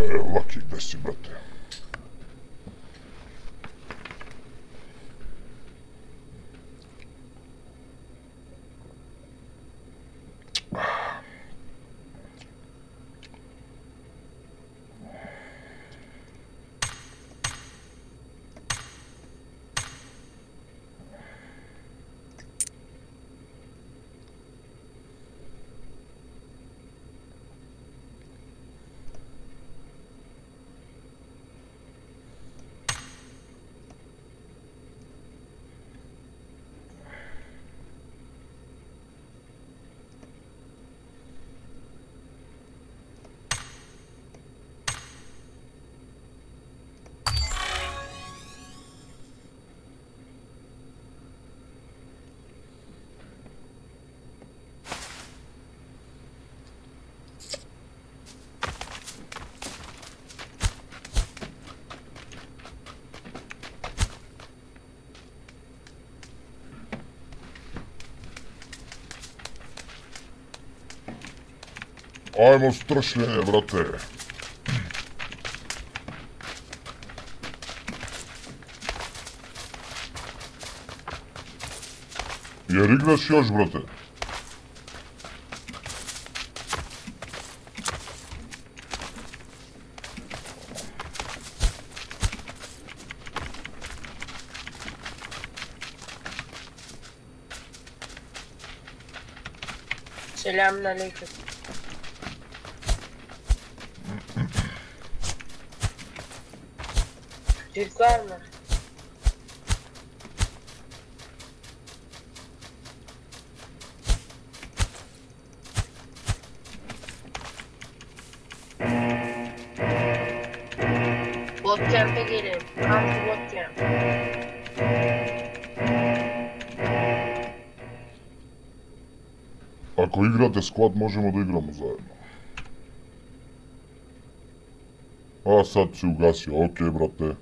lucky Mister. si. Ajmo stršljenje, brate. Jer igraš još, brate? Selamünaleyküm. Çift var mı? Bootcamp'e gelin. Come to Ако играте склад, можемо да играмо заедно. А, сад си угасio. Окей, okay, брате.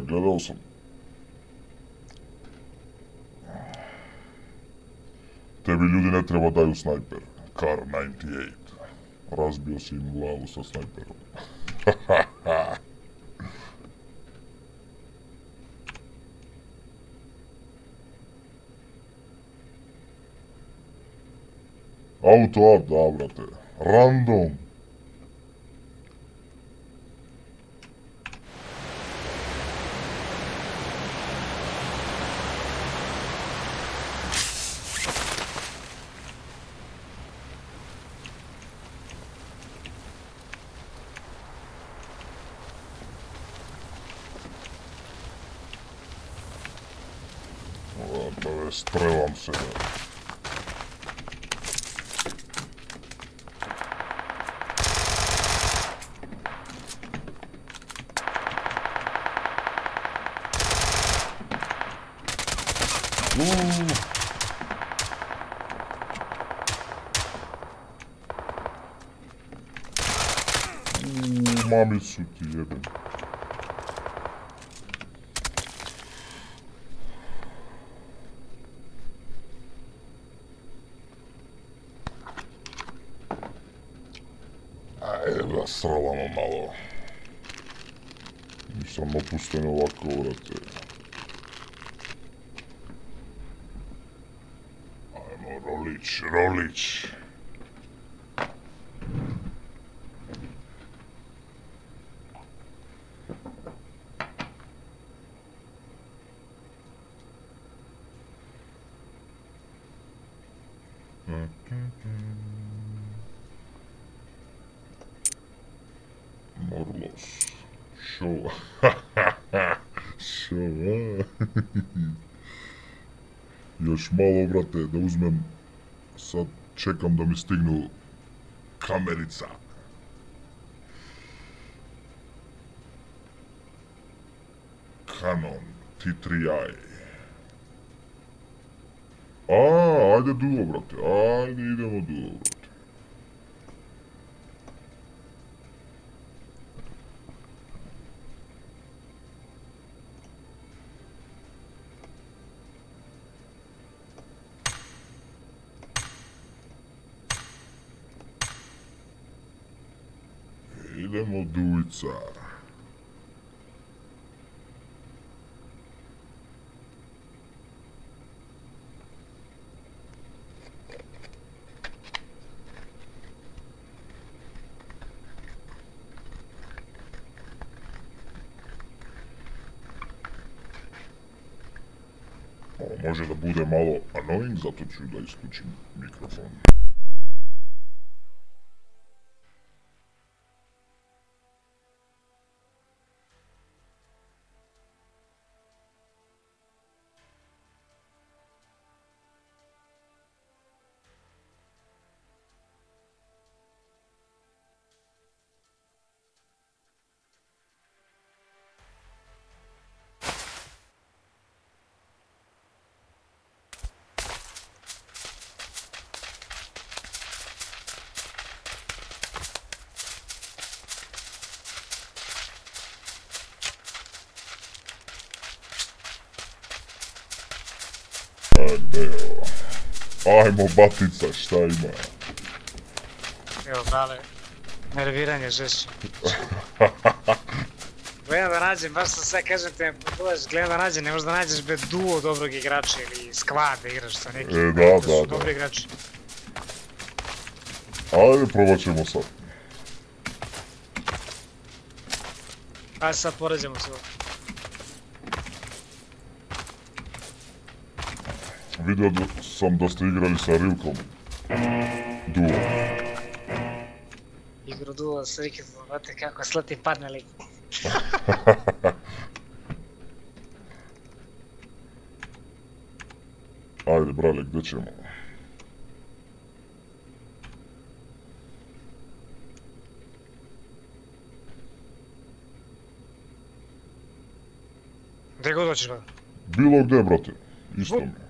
Gledao sam. Tebi ljudi ne treba daju snajper. Kar 98. Razbio si im glavu sa snajperom. Auto up, da, brate. Random. Uuu, mamicu ti jebem. Ajde da srolamo malo. Nisam opušten ovako, vrate. Ajmo, rolić, rolić. Još malo, brate, da uzmem... Sad čekam da mi stignu kamerica. Canon T3i. A, ajde duo, brate. Ajde, idemo duo, brate. Dujica. Ovo može da bude malo annoying, zato ću da isključim evo. Ajmo, batica, šta ima? Evo, brale, nerviranje žešće. Gledam da nađem, baš sam sve kažem te, pogledaš, gledam da nađem, ne možeš da nađeš be duo dobrog igrača ili skvad da igraš sa nekim. E, da, da, da. dobri igrači. Ajde, probat ćemo sad. Ajde sad poređamo se ovo. Vidio sam da ste igrali sa Rilkom. Duo. Igru duo sa Rikitom, znate kako slati padne lik. Ajde, brale, gdje ćemo? Gdje god hoćeš, brale. Bilo gdje, brate. Isto mi. Aj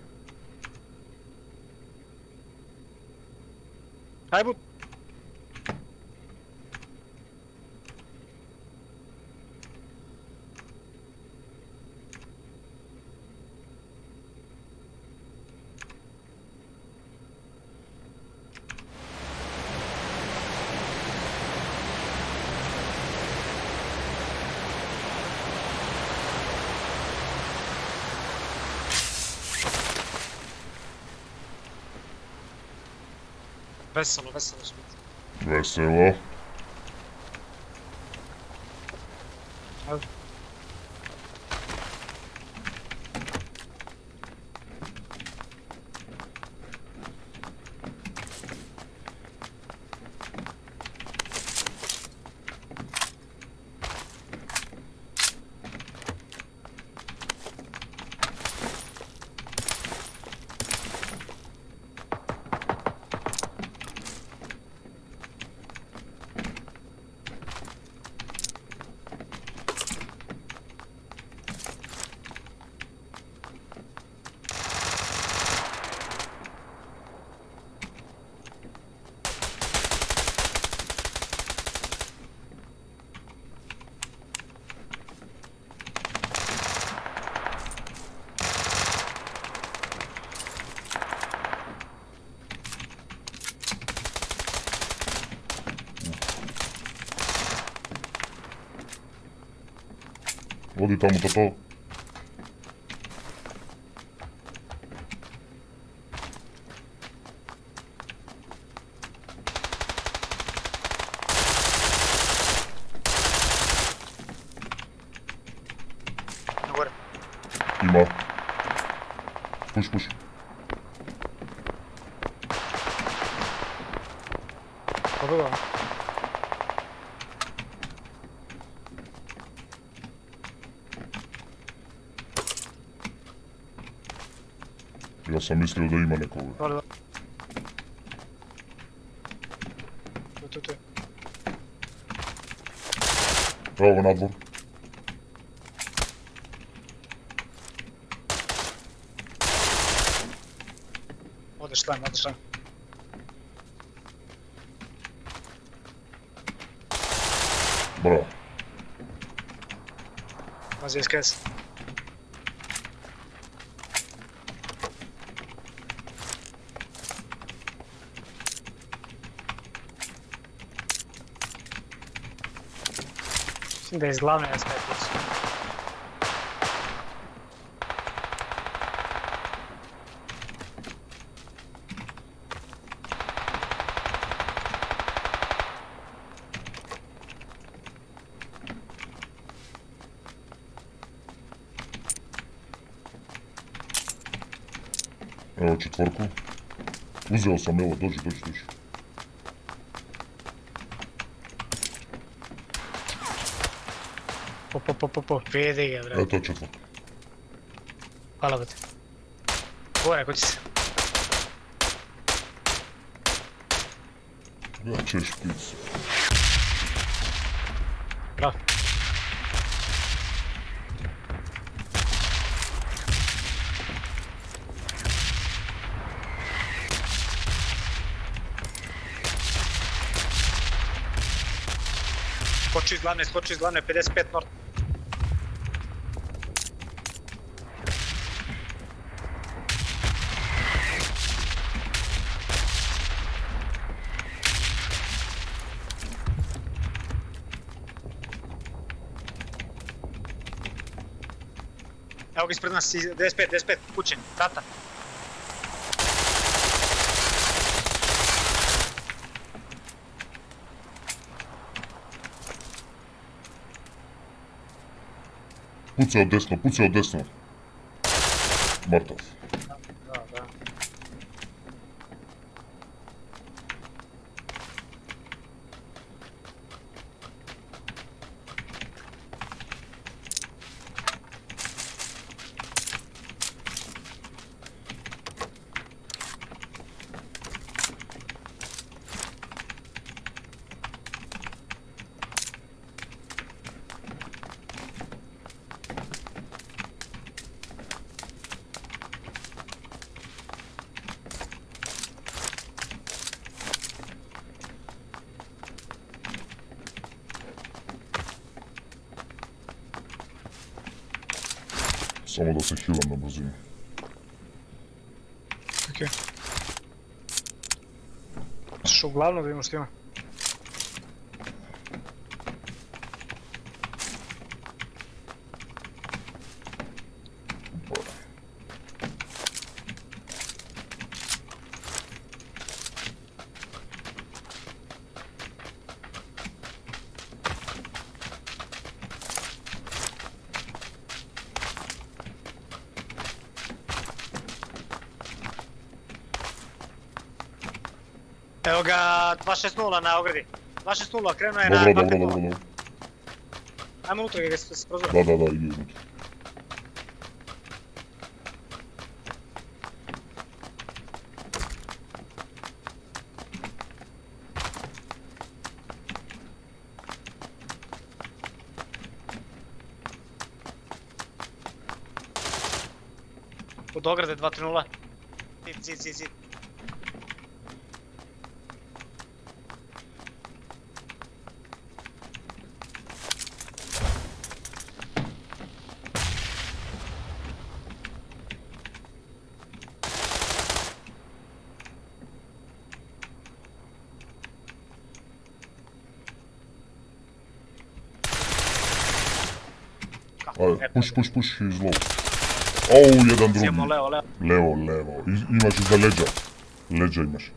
Veselo, veselo će biti. Veselo. Odi tamo to to. Sam mislio da ima nekoga. Dole, dole. Tu, tu, tu. Evo na dvor. Odeš tam, odeš tam. Bravo. Pazi SKS. Mislim da je iz glavne ne smije pući. Evo četvorku. Uzeo sam, evo, dođi, dođi, dođi. Po, po, po, po, po, vidi ga, Evo bre. to četvorka. Hvala brate. Gore, kući se. Ja ćeš špic. Bravo. Skoči iz glavne, skoči iz glavne, 55 nord. на си... 95, 95, кучен, дата. Пуца от десно, пуца от десно. Мъртъв. Da vidimo što ima. 260 na ogradi. 260 krenuo je na Dobro, dobro, 250. dobro, dobro. Ajmo unutra ga se prozora. Da, da, da, idi unutra. Od ograde 230. Zid, zid, zid, push, push, push iz low. Au, jedan Sjemo drugi. leo. Levo, levo. I- Imaš iza leđa. Leđa imaš.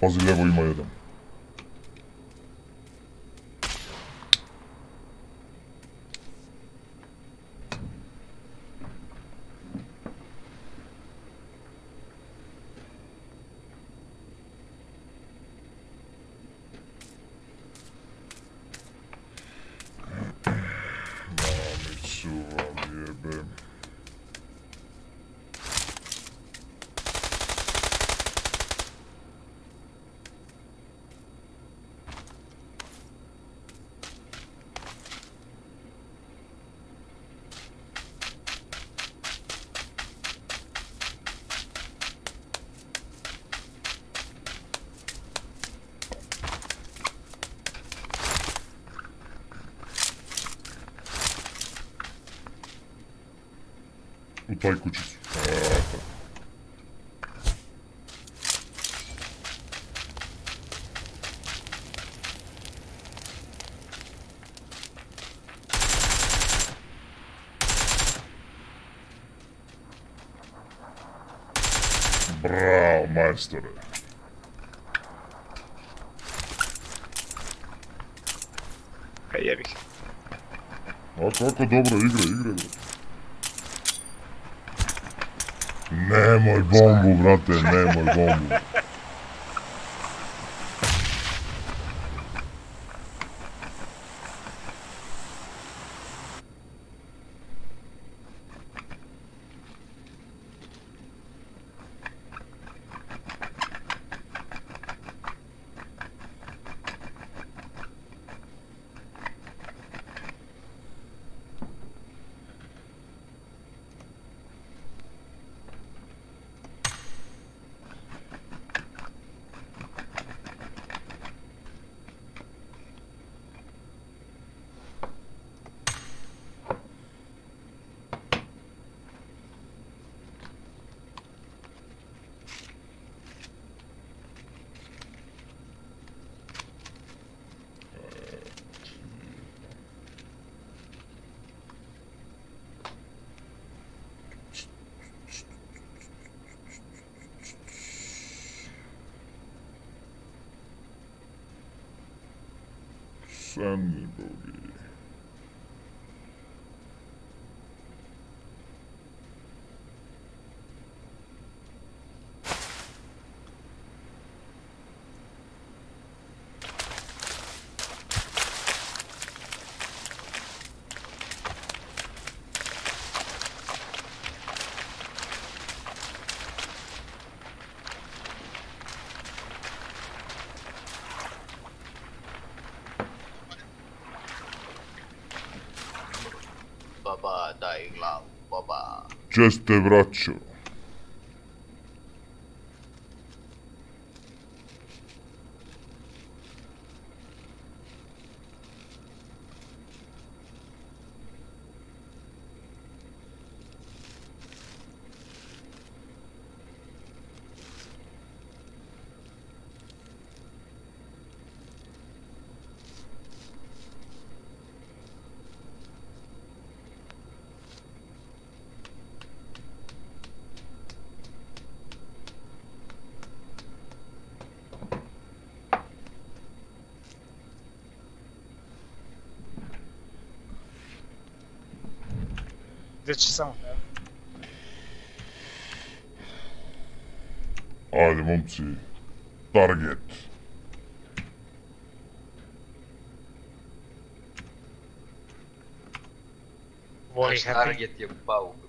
Pazi, levo ima jedan. paigucis. Браво, майстеры! Каявик. Вот только добрые игры, игры. Ovako, ovako, dobro, igra, igra. bre. Nemoj bombu, brate, nemoj bombu. Sandy Boogie. Baba, daj glavu, baba. Če ste vraćo? Gdje će samo? evo. Ajde, momci. Target. Voli Naš happy. target je pauk.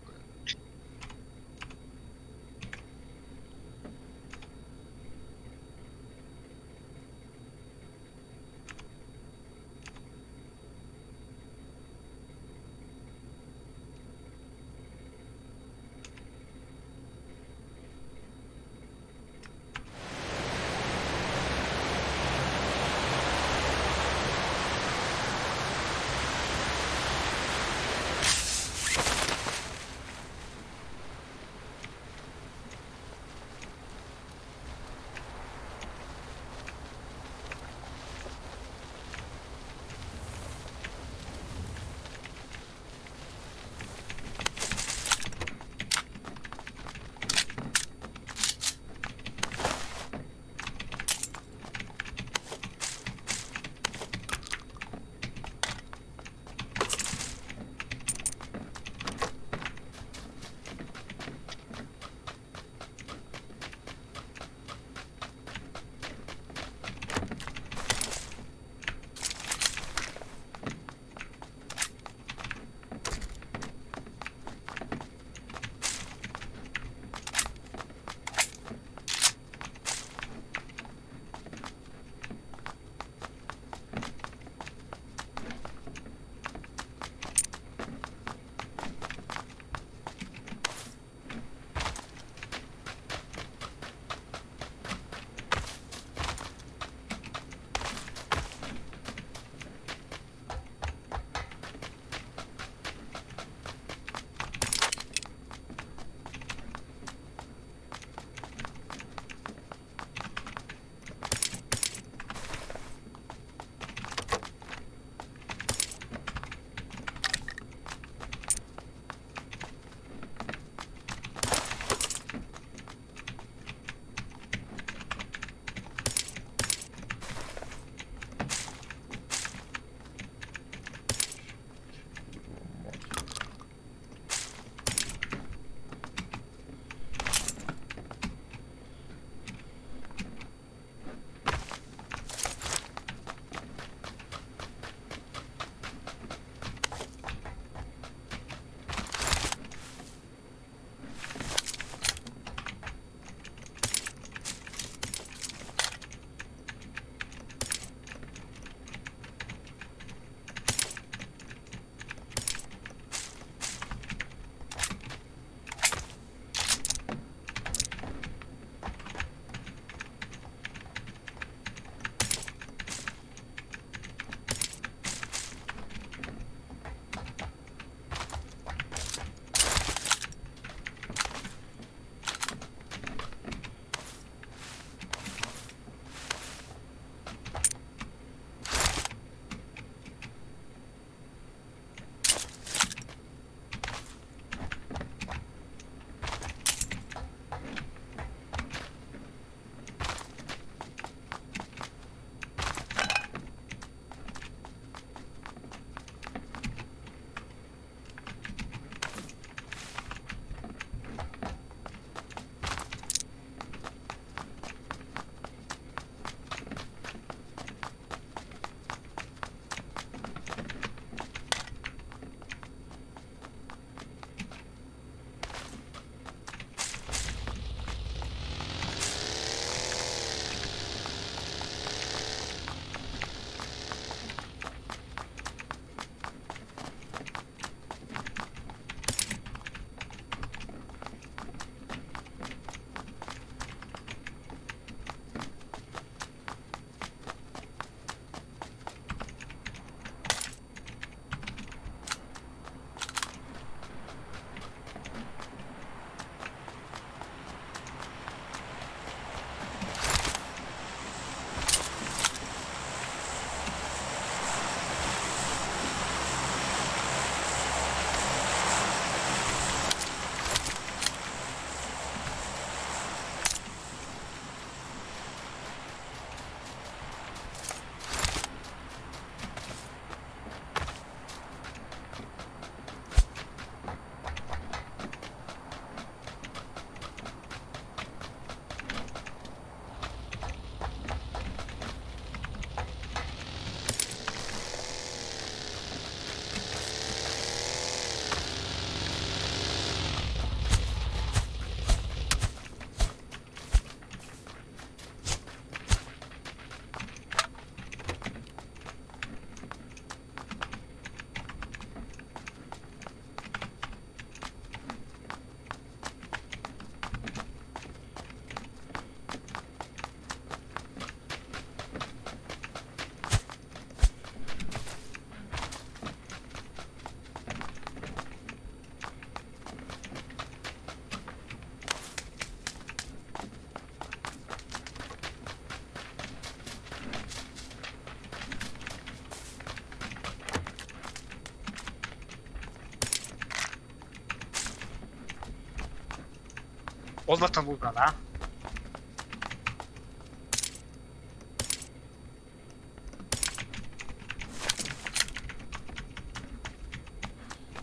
Odvratan lud, da?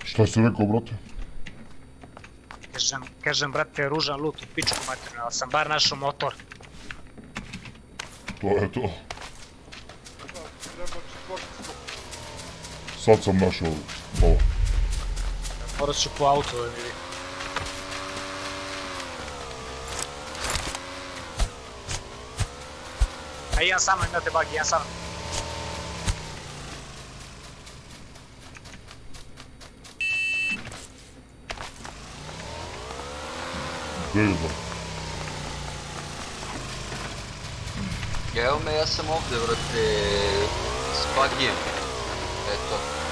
Šta si rekao, brate? Kažem, kažem, brate, ružan lut u pičku materinu, ali sam bar našao motor. To je to. Sad sam našao ovo. Morat ću po auto da vidim. A jedan samo imate bug, jedan samo. Gdje je to? Evo me, ja sam ovdje, vrate, s bagijem. Eto.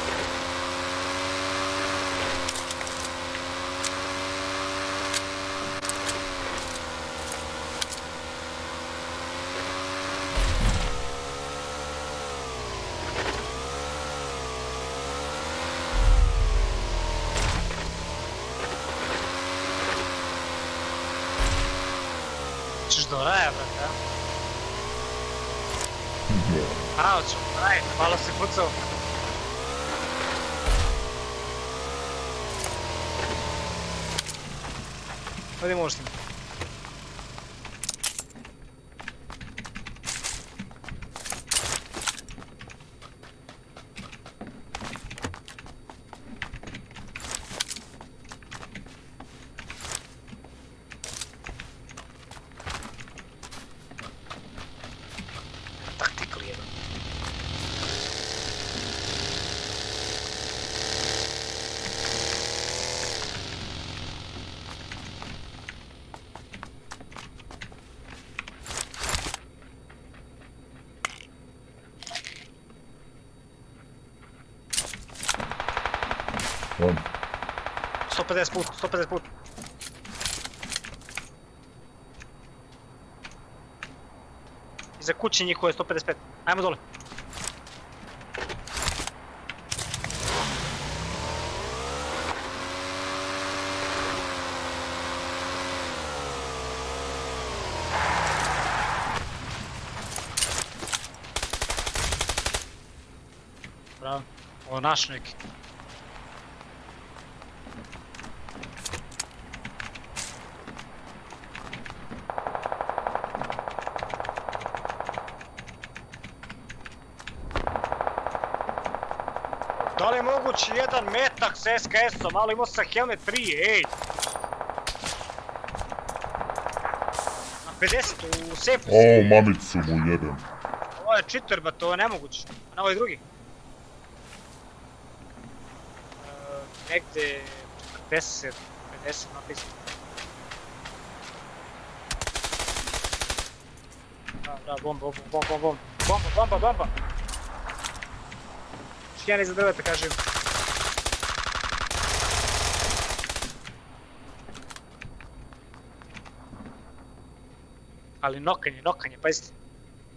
Ćeš do raja, brate, a? Ne. A, hoću, raj, malo si pucao. Ovdje 150 put, 150 put. Iza kuće njihove 155. Ajmo dole. Bravo. Ovo naš neki. Metak s SKS-om, ali imao sam helmet 3, ej! Na 50 u sefu. O, mamicu mu jebem. Ovo je cheater, ba to je nemoguće. Na ovaj drugi. E, negde 40, 50 napisano. Da, da, bomba, bomba, bomba, bomba, bomba, bomba, bomba! Jedan iza drveta, kažem. Ali nokanje, nokanje, pazite.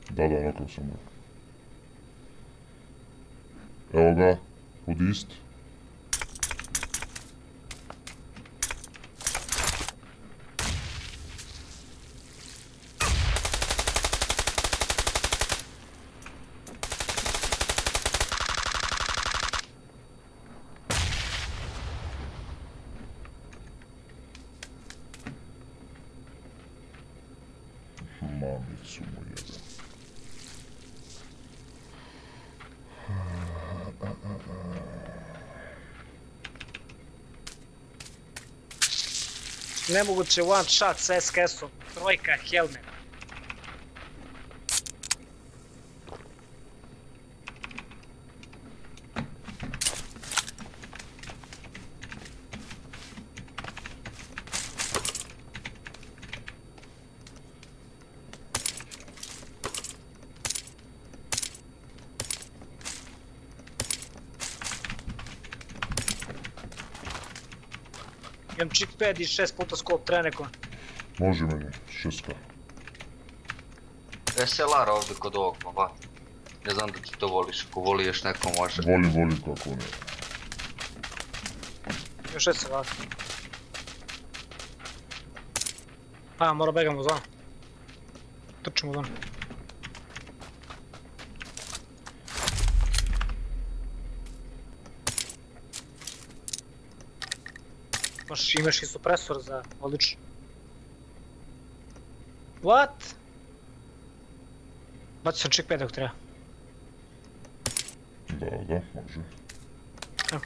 Da, da, nokao sam. Evo ga, budist. Nemoguće one shot s SKS-om. Trojka Helmet 5 i 6 puta skop, treba neko. Može meni, šestka. SLR ovdje kod ovog, pa ba. Ne znam da ti to voliš, ako voli još neko može. Voli, voli kako ne. Još SLR. A, moram begamo zvan. Trčimo zvan. Možeš, imaš i supresor za odlično. What? Bacio sam 5 dok treba. Da, da, može. Evo.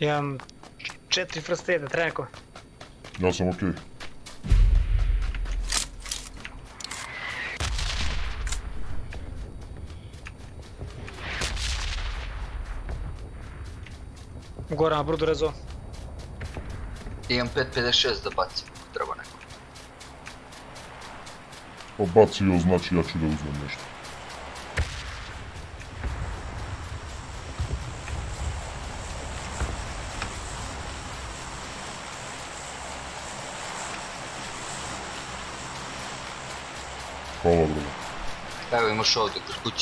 Imam Четири връста е, да трябва някой. Аз съм окей. Горе на брудо резо. Имам 5.56 да баци, трябва някой. Обаци я значи, я че да взема нещо. Evo imaš ovdje kod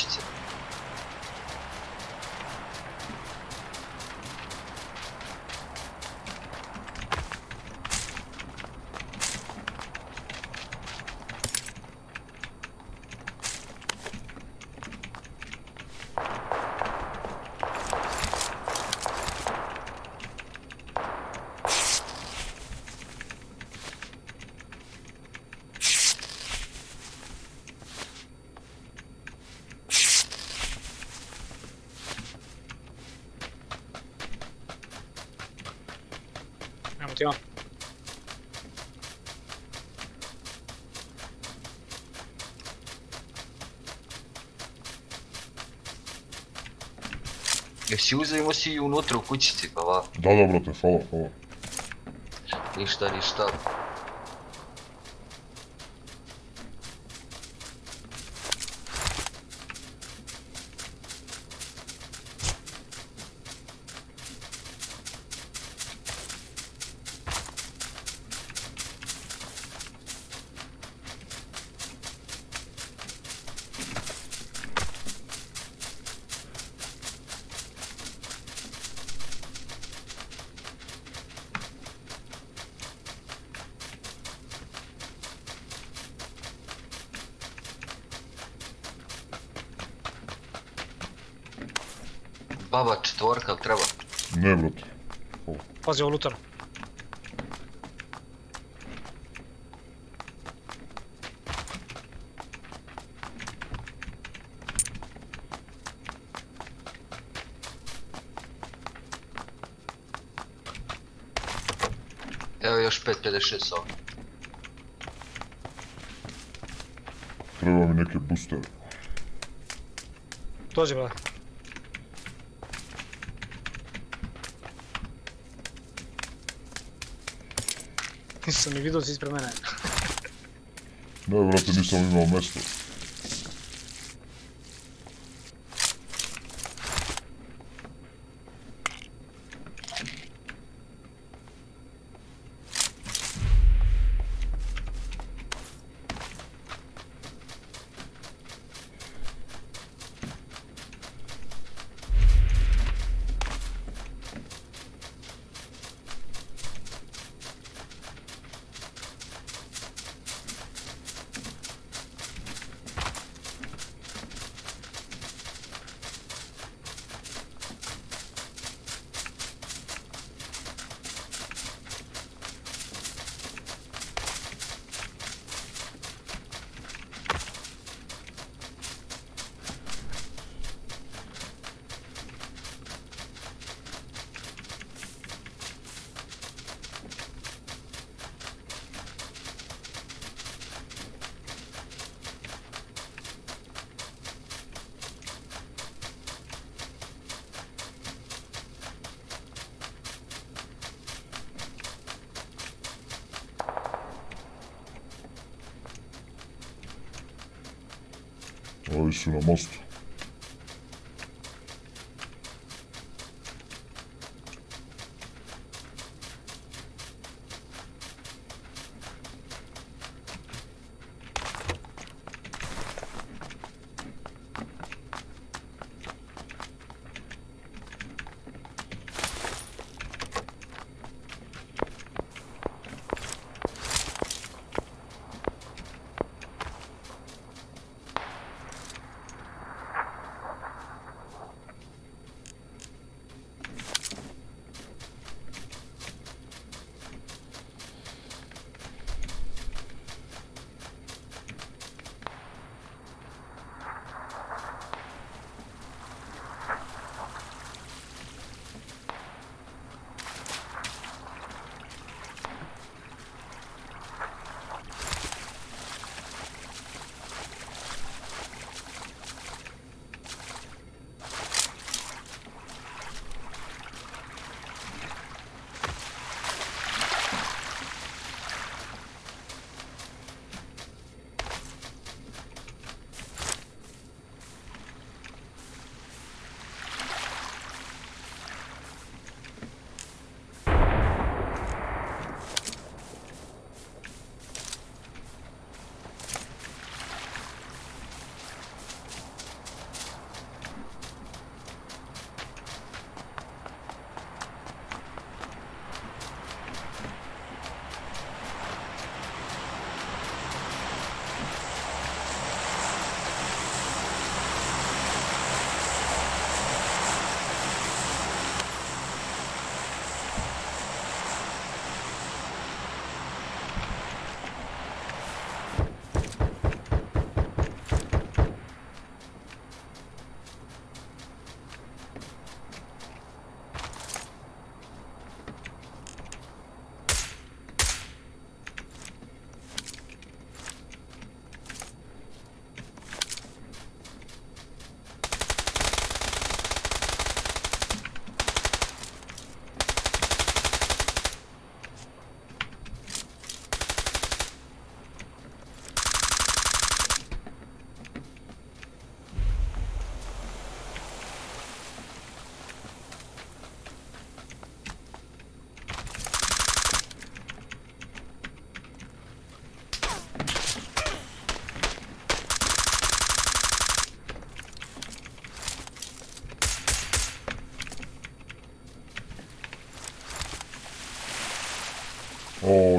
Jesi uzeo imao si i unutra u kućici, pa va. Da, da, brate, hvala, hvala. Ništa, ništa. Baba četvorka, ali treba? Ne, brate. Pazi ovo lutar. Evo još 5.56 ovdje. Treba mi neke boostere. Dođi brate. Nisam ni vidio si ispred mene. Ne, brate, nisam imao mjesto.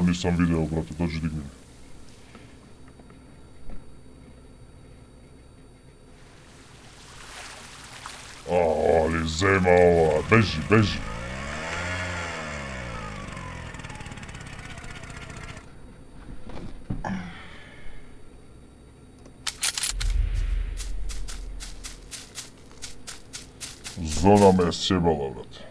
Nisam video, brate, dođi digni. me. A, ali zema ova, beži, beži. Zona me je sjebala, brate.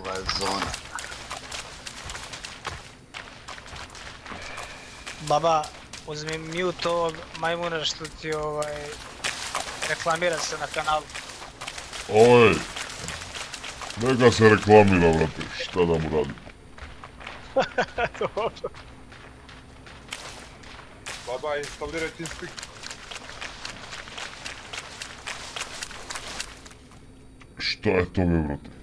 Kakva zona. Baba, uzmi mute ovog majmuna što ti ovaj... Reklamira se na kanalu. Oj! Neka se reklamira, brate, šta da mu radim? Dobro. Baba, instaliraj TeamSpeak. Šta je to, be, brate?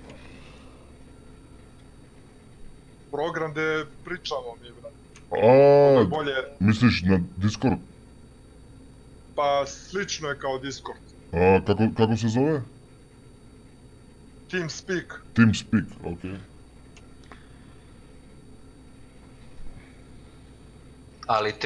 Program gdje pričamo mi, brate. A, Bolje, misliš na Discord? pa slično je kao Discord. A, kako, kako se zove? TeamSpeak. Teamspeak, okej. Ali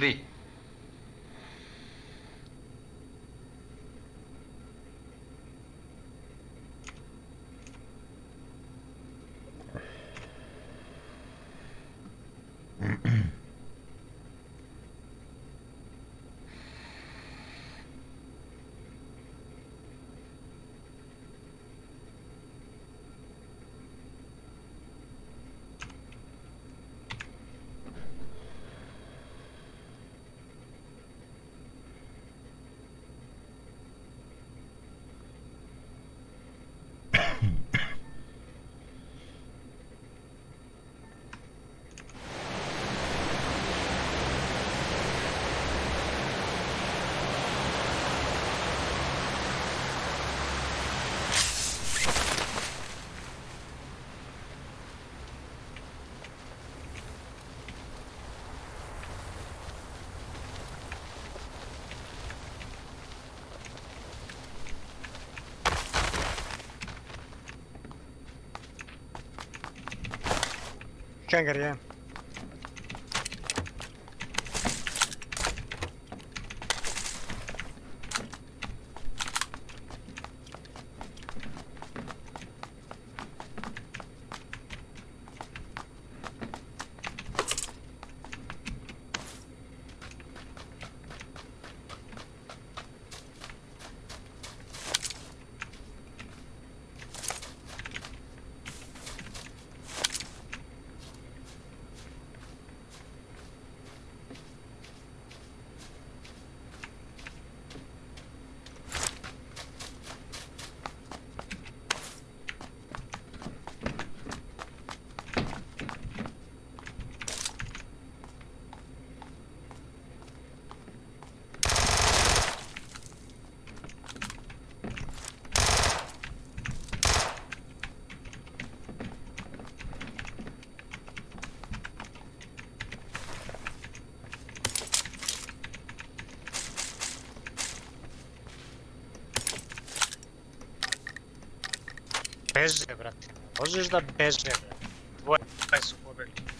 tri. Hangar 1. beže, brate. Možeš da beže, brate. Tvoje su pobegli.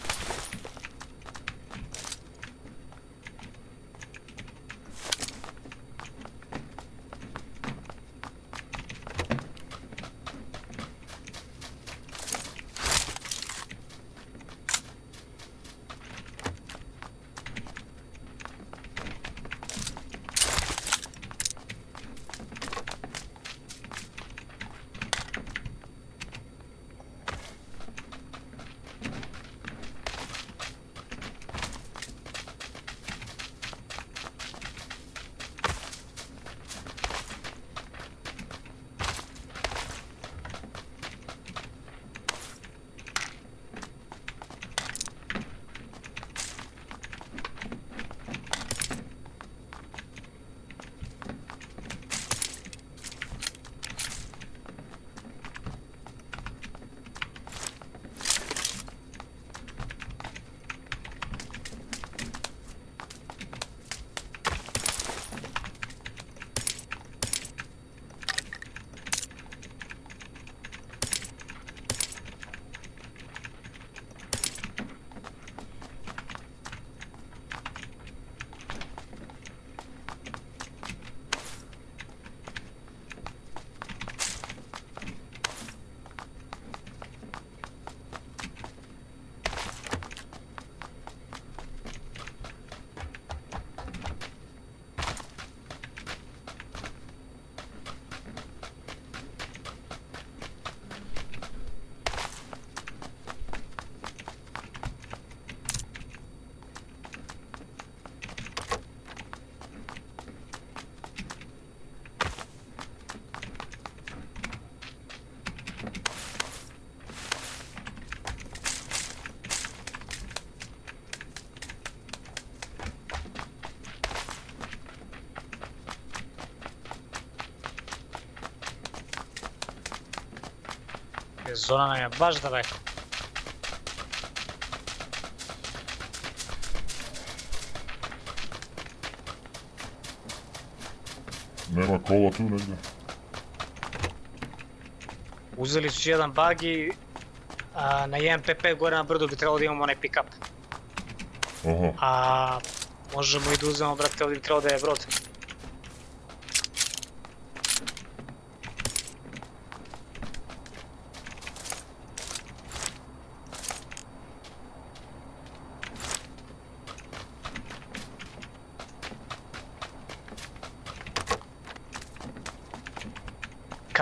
Ajde, zona nam je baš daleko. Nema kola tu negdje? Uzeli su jedan buggy, a na 1PP gore na brdu bi trebalo da imamo onaj pick-up. A možemo i da uzmemo, brate, ovdje bi trebalo da je brod.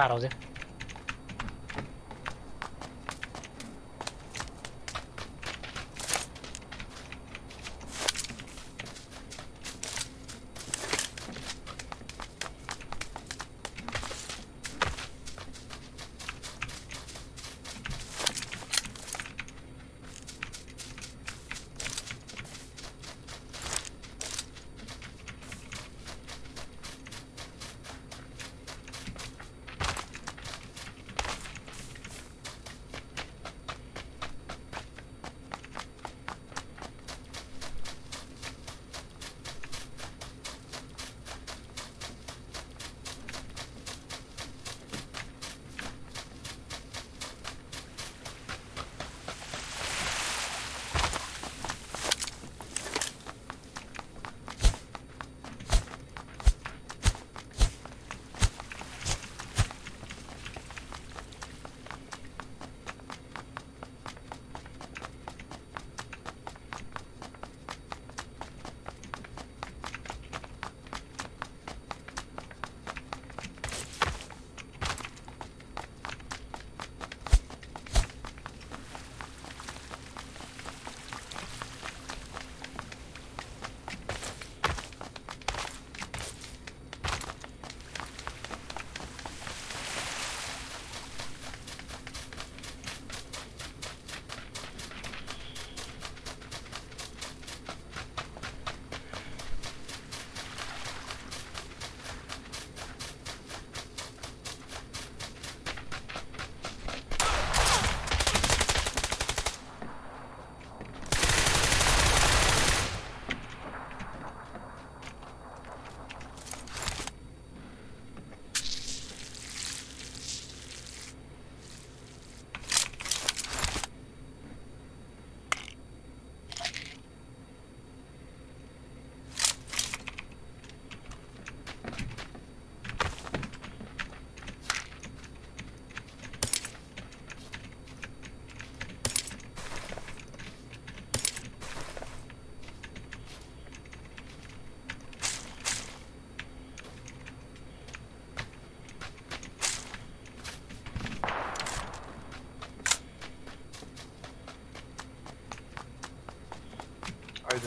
Kar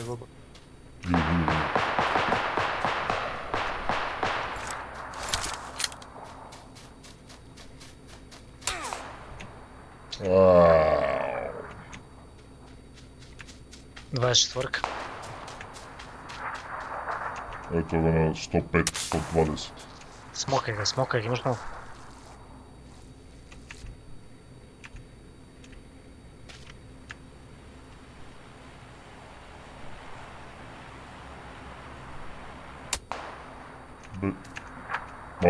ovdje. Ajde, baba. vidi, vidi. Aaaa. 24. Eto ga na 105,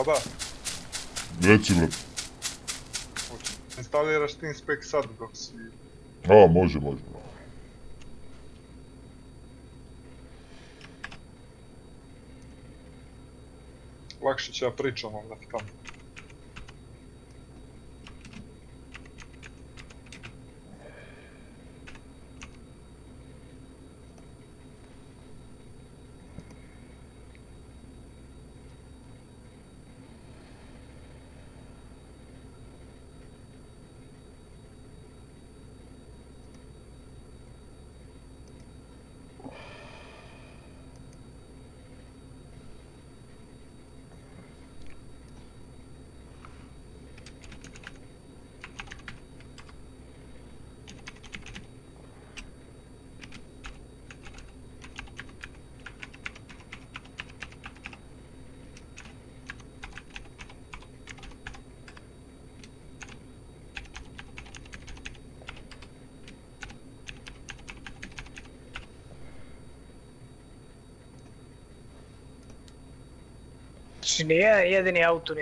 Baba, Reci brat. instaliraš Team Spec sad dok si... A, može, može. lakše će ja pričam onda ti tamo. Znači ni jedan jedini auto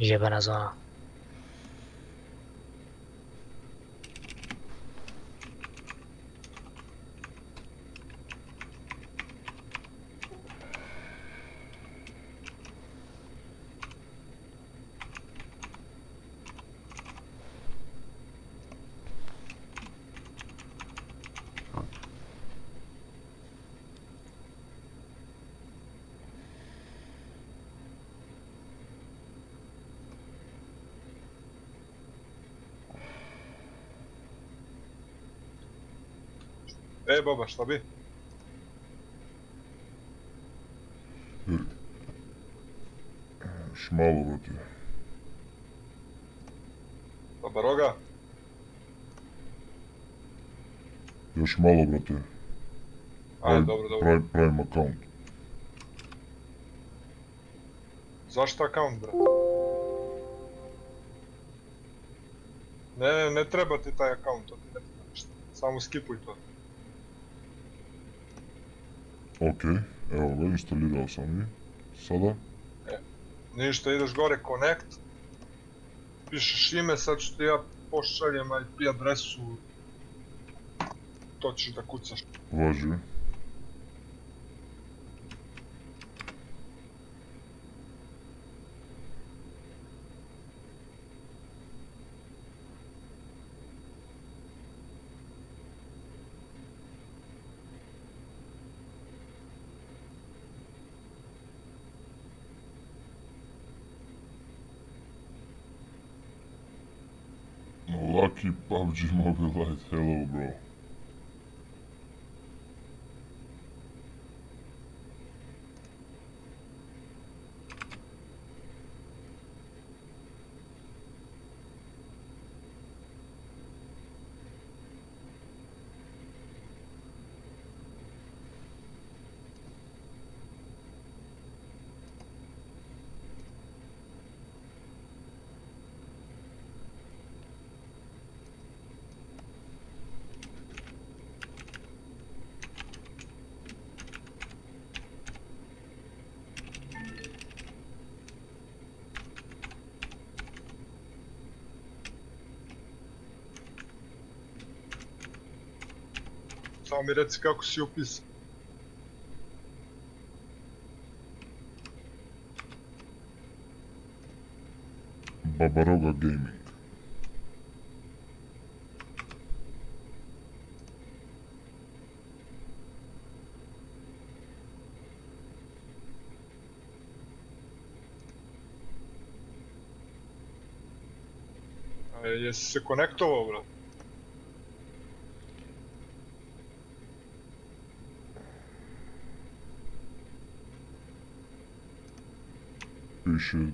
nisam našao. brate. Jebana zona. E baba šta bi? Još malo, brate. Baba roga? Još malo, brate. Ajde dobro dobro. Pravim, pravim account. Zašto account brat? Ne, ne, ne treba ti taj account, to ti ne treba ništa. Samo skipuj to. Ok, evo ga, instalirao sam i. Sada? Ništa, ideš gore connect. Pišeš ime, sad ću ti ja pošaljem IP adresu. To ćeš da kucaš. Važi. would you mobilize? Hello, bro. Samo mi reci kako si upisan. Babaroga Gaming. A jesi se konektovao, brat? Piše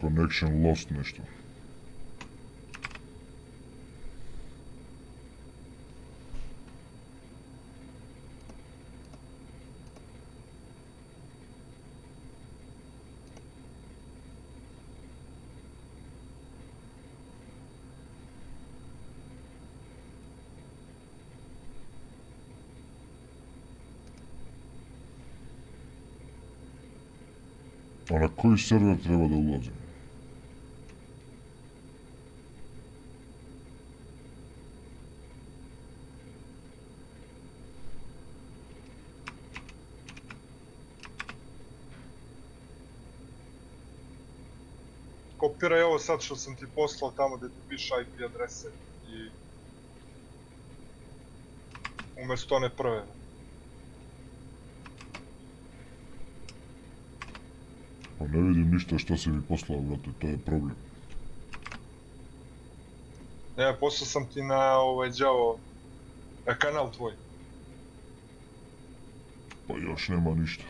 connection lost nešto. A na koji server treba da ulazim? Kopiraj ovo sad što sam ti poslao tamo gdje ti piše IP adrese i... Umjesto one prve. Pa ne vidim ništa što si mi poslao, brate, to je problem. Ne, poslao sam ti na ovaj đavo... Na kanal tvoj. Pa još nema ništa.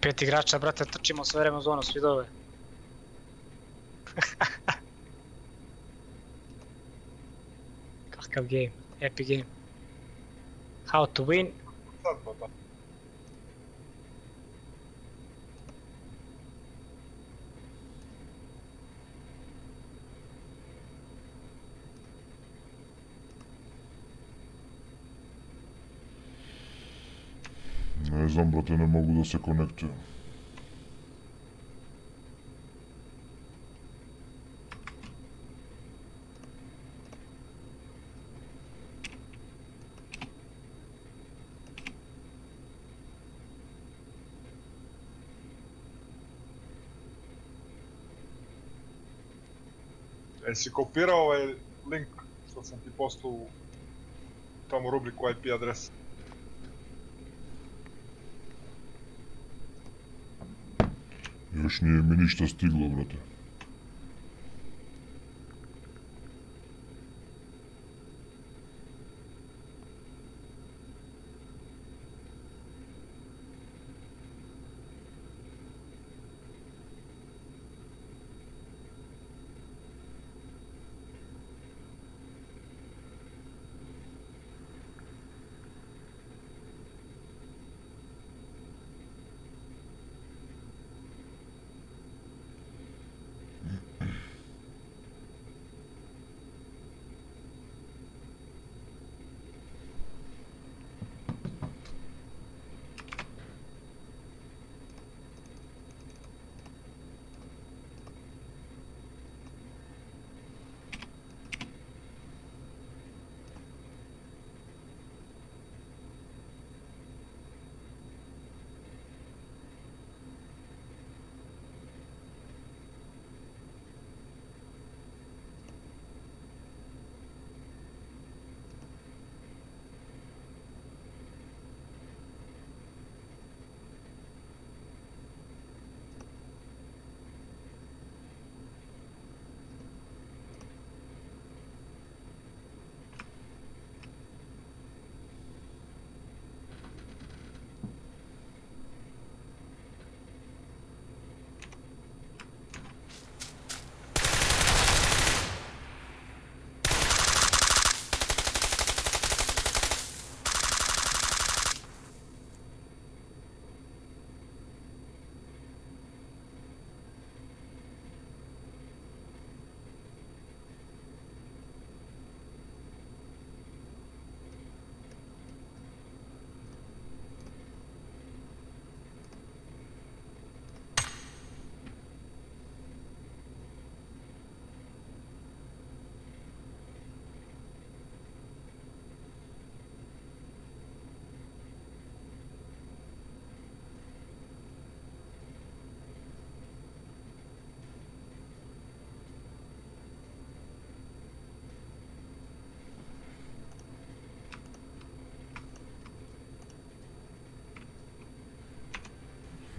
Pet igrača, brate, trčimo sve vreme u zonu, svi dove. Kakav game, epic game. How to win, Ne mogu da se konektujem. Jesi kopirao ovaj link što sam ti poslao u... tamo rubriku IP adresa. Još nije mi ništa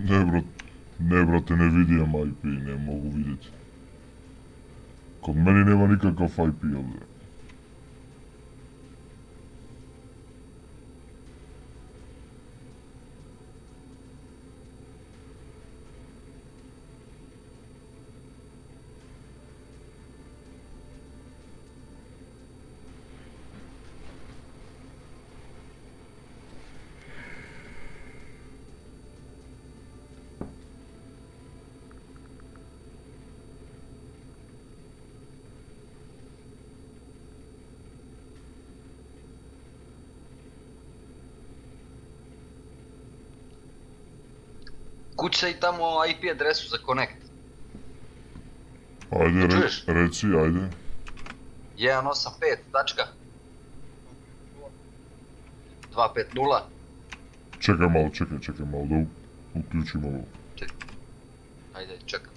Не, брат. Не, брате, не видим IP, не мога видите. Кон мене няма никакъв IP, обзор. Ovdje. Kućaj tamo IP adresu za Connect. Ajde, re, reci, ajde. 185 tačka. 250. Čekaj malo, čekaj, čekaj malo da uključim ovo. Ajde, čekam.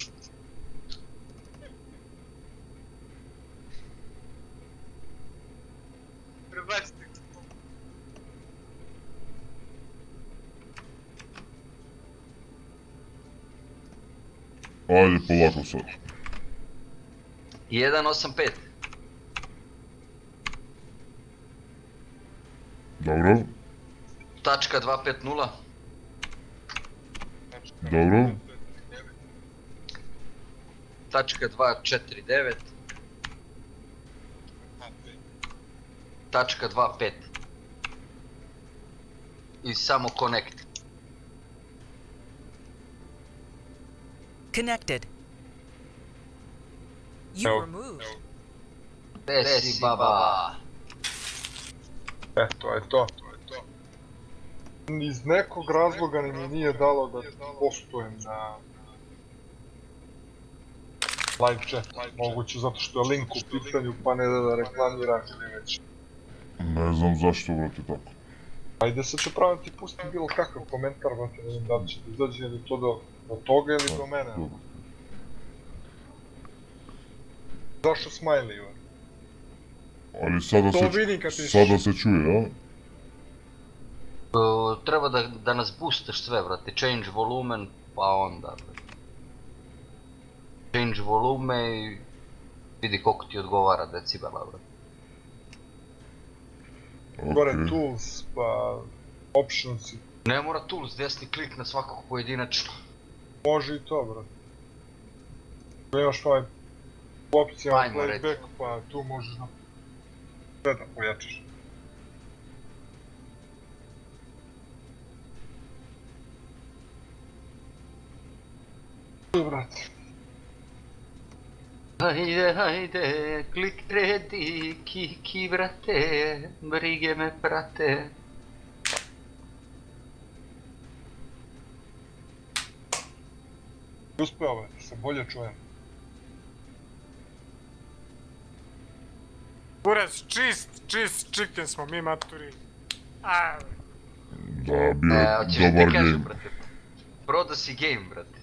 Prebacite. Ajde, polako sad. 185. Dobro, Tačka 250. dobro. Tačka 249. Tačka 25. I samo Connect. Connected. You Evo. were moved. Desi baba. E, to je to. Iz nekog razloga ni mi nije dalo da postujem na live chat. Moguće zato što je link u pitanju pa ne da da reklamiram ili već. Ne znam zašto, brate, tako. Ajde sad ću pravim ti pustim bilo kakav komentar, brate, ne znam da li će da izađe ili to do, do toga ili do mene. Dobro. Zašto smiley, brate? Ali sada To se, vidim kad sada se čuje, a? Treba da, da nas boostaš sve, brate. Change volumen, pa onda. Change volume i vidi koliko ti odgovara decibela, brate. Gore tools, pa options, Ne mora tools, desni klik na svakog pojedinačno. Može i to. Da imaš ovaj opcija Ajmo, playback, pa tu možeš na sve da pojačaš. Brate. Hajde, hajde, klik redi, kiki brate, brige me prate. Uspeo, brate, se bolje čujem. Kurec, čist, čist chicken smo mi maturi. A, Da, bio E, je dobar game. Prodao si game, brate.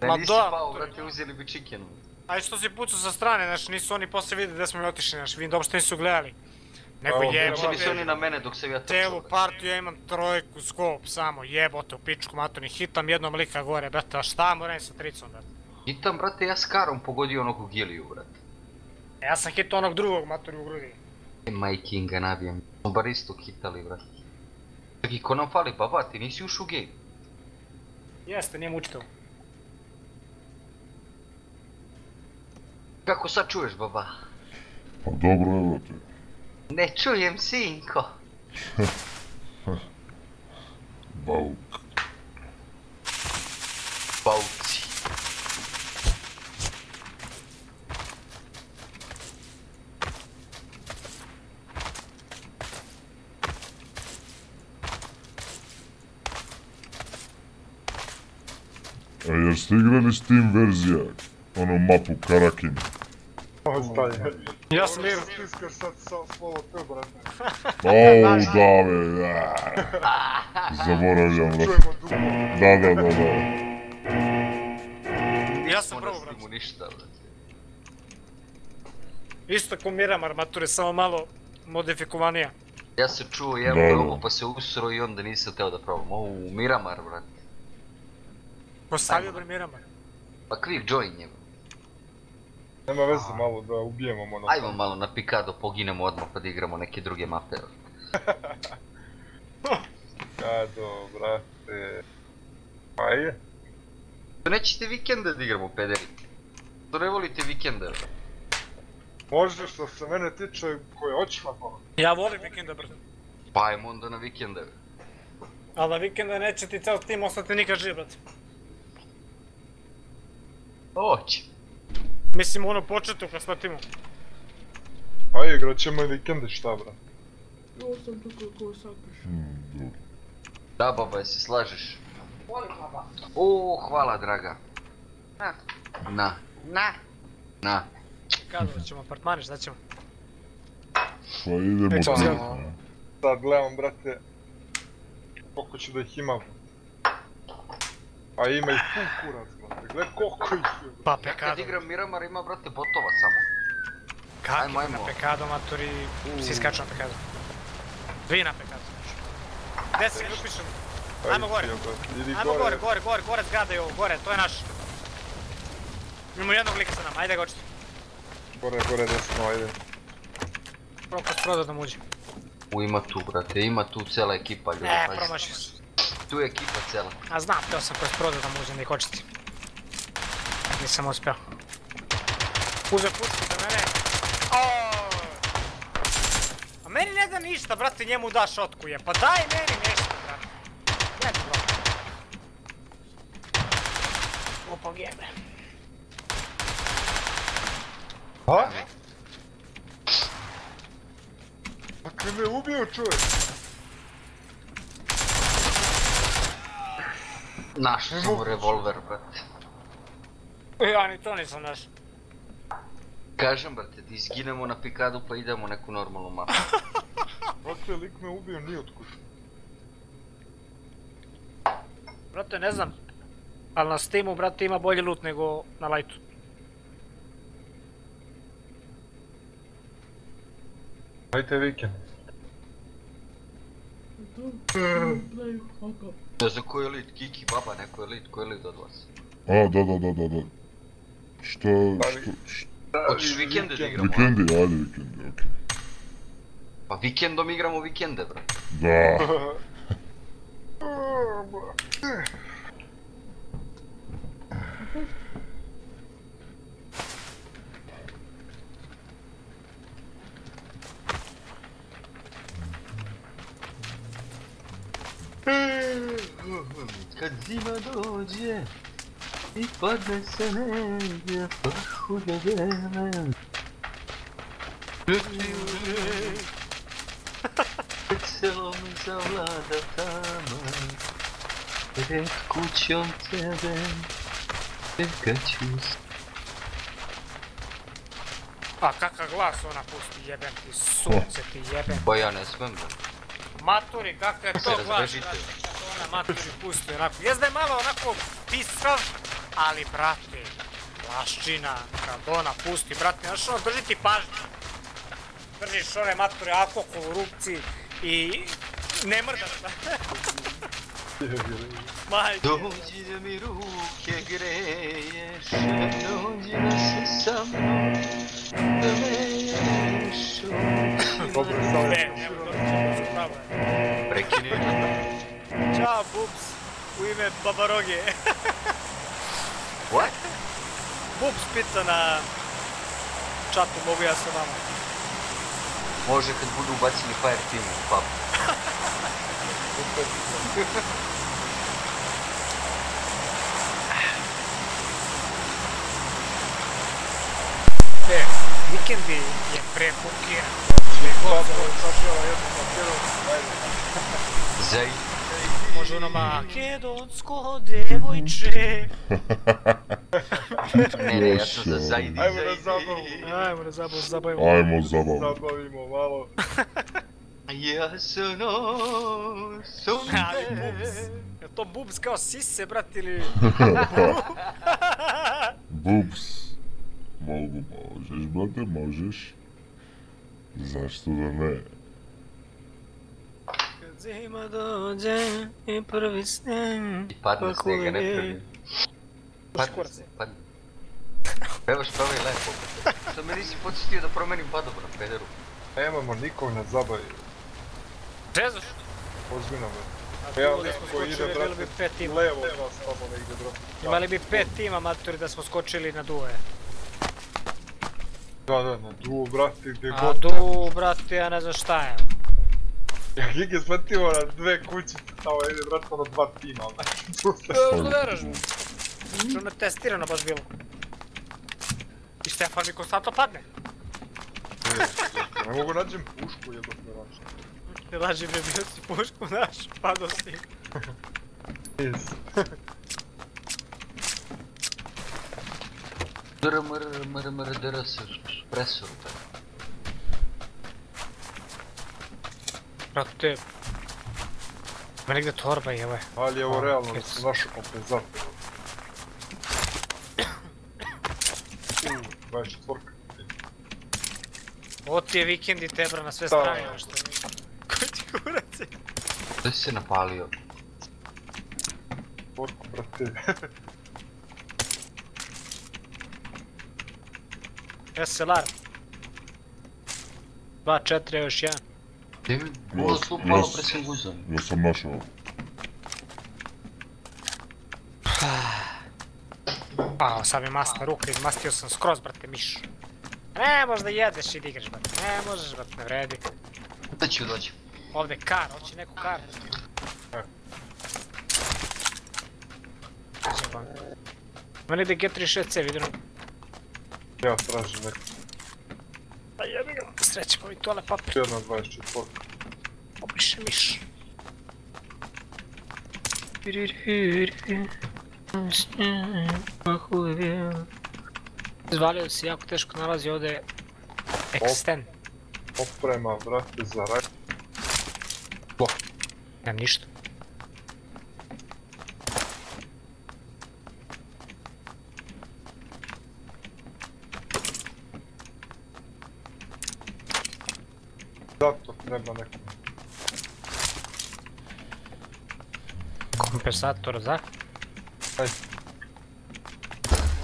Da Ma nisi da, pao, je- brate, uzeli bi chicken. aj što si pucao sa strane, znaš, nisu oni poslije vidjeli da smo mi otišli, vidim da uopšte nisu gledali. Neko Evo, jebote, Počeli su oni na mene dok sam ja trčao, Celu partiju ja imam trojku, skop, samo jebote u pičku maturni, hitam jednom lika gore, brate, a šta mu radim sa tricom, brate? Hitam, brate, ja s karom pogodio onog u giliju, brate. E, Ja sam hitao onog drugog maturi u grudi. E, Majkinga nabijem. Smo bar isto hitali, brate. Čekaj, ko nam fali, baba, ti nisi ušao u game. Jeste, nije mučito. Kako sad čuješ, baba? Pa dobro je, brate. Ne čujem, sinko. Bauk. Bauci. A jeste igrali Steam verzija? Ono mapu Karakin. Ostaje. Ja sam igrao. Stiskaš sad sa slovo T, brate. Au, dave, da. Zaboravljam, brate. Da, da, da, da. Ja sam prvo, brate. ništa, brate. Isto ko Miramar mature, samo malo modifikovanija. Ja sam čuo Da, jedan da. probu pa se usro i onda nisam teo da probam. Ovo, Miramar, brate. Postavio bre Miramar. Pa kriv join je. brate. Nema veze malo da ubijemo ono. Ajmo malo na Picado, poginemo odmah pa da igramo neke druge mape. brate. Kado, brate. Ajde. To nećete vikende da igramo, pederi. To ne volite vikende. Može što se mene tiče koje na pola. Ja volim vikenda, brate. Pa ajmo onda na vikende. Ali na vikenda neće ti ceo tim ostati nikad živ, brate. Oće. Mislim, ono početu kad sletimo. Ajde, igrat ćemo i vikende šta, brate. Hmm, dobro. Da, baba, jesi slažeš? O, hvala, draga. Na. Na. Na. Na. Kada ćemo apartmane, šta ćemo? Pa idemo sjeti. a? Sad gledam, brate, koliko će da ih ima. A ima ih pun kurac, brate. Gle koliko ih je, brate. Pa Ja kad igram Miramar ima, brate, botova samo. Kako Ajmo, na ajmo. pekado, maturi, svi skaču na pekado. Vi na pekado. Gde si mi upišem? Ajmo gore. Ajmo gore, gore, gore, gore zgrada je ovo, gore, to je naš. Imamo jednog lika sa nama, ajde ga očiti. Gore, gore, desno, ajde. Prvo kroz prodaj da mu uđe. U, ima tu, brate, ima tu cela ekipa ljudi, Ne, pazi. promašio sam. Tu je ekipa cela. A znam, teo sam kroz da mu uđem da ih očiti. Nisam uspio. Uzeo pušku za mene. Oooo! A meni ne da ništa, brate, njemu da šotku je. Pa daj meni nešto, brate. Bi brate. Opa, gebe. Ha? Dakle me ubio čovjek. Našli smo revolver, brate. Ja ni to nisam naš. Kažem, brate, da izginemo na Pikadu pa idemo neku normalnu mapu. Brate, lik me ubio nijotkud. Brate, ne znam. Ali na Steamu, brate, ima bolji loot nego na lightu. Hajte vikend. Ne znam ko je elit, Kiki, baba, neko je elit, ko je elit od vas? A, da, da, da, da, da. Što, Hoćeš vikende da igramo? vikendi, ajde vikendi, okej. Pa vikendom igramo vikende, bro. Da, Kad zima dođe i padne se negdje prahu da vele. Pred selom zavlada tama, pred kućom tebe čekat ću s- A kakav glas ona pusti, jebem ti, sunce ti jebem. Pa ja ne smem, bro. Maturi, kakav je Se to glas, razbežite. brate, kad ona maturi pusti onako. Jes da je malo onako pisav, ali brate, laščina, kad ona pusti, brate, znaš ono, drži ti pažnju. Držiš one maturi alkohol u rupci i ne mrdaš, majke. Dođi da mi ruke greješ, dođi da se sa mnom meješ Dobro, Ne, pravo je. Prekini. Ćao, Bubs, u ime Babaroge. What? Bubs pita na čatu, mogu ja sa vama. Može kad budu ubacili Fire Team u pub. Ne, vikendi je prebukiran. Zaj. Može ono makedonsko devojče. Ne, ne, ja sam za Loše. Zajdi. Ajmo na zabavu. Ajmo da zabavu, zabavimo. ajmo zabavu. Zabavimo malo. Ja nosom Ali Bubs. Je to Bubs kao sise, brat, ili... Bubs. Mogu, možeš, brate, možeš. Zašto da ne? Zima dođe i prvi sneg. I padne snega, ne prvi. Padne padne. Pevaš pravi lepo. Što me nisi podsjetio da promenim padobran, pederu. Nemamo nikog na zabavi. Džezoš? Ozbiljno me. A Ja tu da smo koji ide, skočili, bilo bi pet tima. Levo od vas tamo negdje, brate. Imali bi pet tima, maturi, da smo skočili na duve. Da, da, na duo, brate, gdje A god. du, brate, ja ne znam šta je. Какие смотри, на две кучи става или врата на два тима. Благодаря ж. Що не тестирано баш било. И Стефан ми косата падне. Не мога наđem пушку, я бах не Не лажи ме, бил си пушку, наш, падал си. Дъра мъра мъра мъра дъра бе. Brate, ima negdje torba je, evo je. Ali je ovo realno da su našu kompenzator. Uuu, 24. Ovo ti je vikend i tebra na sve strane, ovo što. Koji ti kurac je? Gdje si se napalio? Četvorku, brate. SLR. 2, 4, još jedan. Gdje mi Jas- bilo su malo jas- pre sam guzan. Ja sam našao. A, sad mi masna ruka, izmastio sam skroz, brate, miš. Ne, možda jedeš i da igraš, brate. Ne, možeš, brate, ne vredi. Gdje ću doći? Ovdje kar, hoće neku kar. E. Meni ide G36C, vidim. Ja tražim neko. Pa jebi ga. Sreće, pa mi tole papir. Jedna 24. Obriše miš. Izvalio se jako teško nalazi ovdje Extend. Oprema, brate, za raj. Nemam ništa. Zato treba neko. Kompensator za? Aj.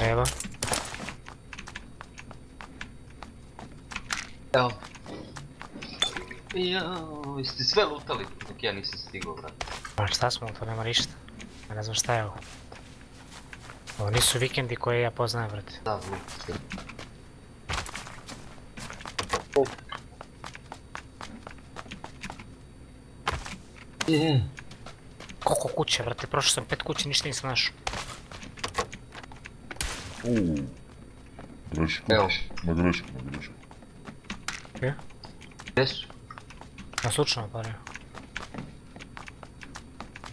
Evo. Evo. Jao, jeste sve lutali dok ja nisam stigao, brate. Pa šta smo, to nema ništa. Ja ne znam šta je ovo. Ovo nisu vikendi koje ja poznajem, brate. Da, lut sve. Je. Koliko kuće, brate, prošao sam pet kuće, ništa nisam našao. Uuu. Greška. Evo. Na grešku, na grešku. Gdje su? Na slučajno pare.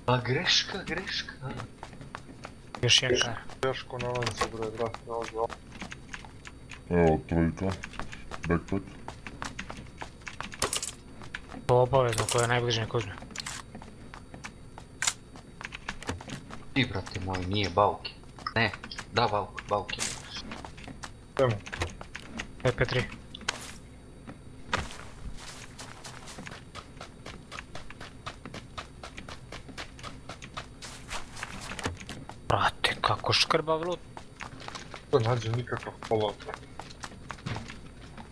A greška, greška. Još jedan kar. Teško nalazi bre, brate, ovdje. Evo, trojka. Backpack. To obavezno, ko je najbliže nek uzme. Ti, brate moj, nije Bauki. Ne, da, Bauk, Bauki. Idemo. EP3. Brate, kako škrbav lut. To nađe nikakav follow.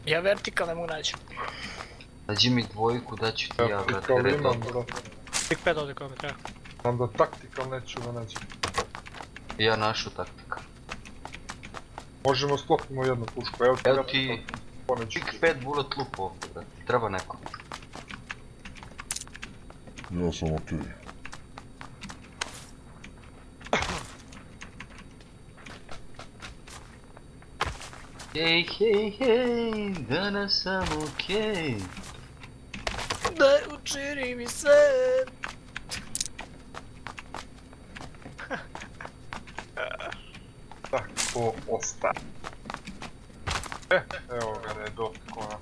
Ja vertikal ne mogu naći. Nađi mi dvojku, da ću ti ja, Ja brate, tikal Znam da taktikal neću da nađem. Ja našu taktika. Možemo sklopimo jednu pušku, evo ti Evo ti, tik 5 bullet loop ovdje, brate. Treba neko. Ja sam okej. Hej, hej, hej, danas sam okej. Daj učini mi se. Tako ostaje. E, evo ga ne dotkona.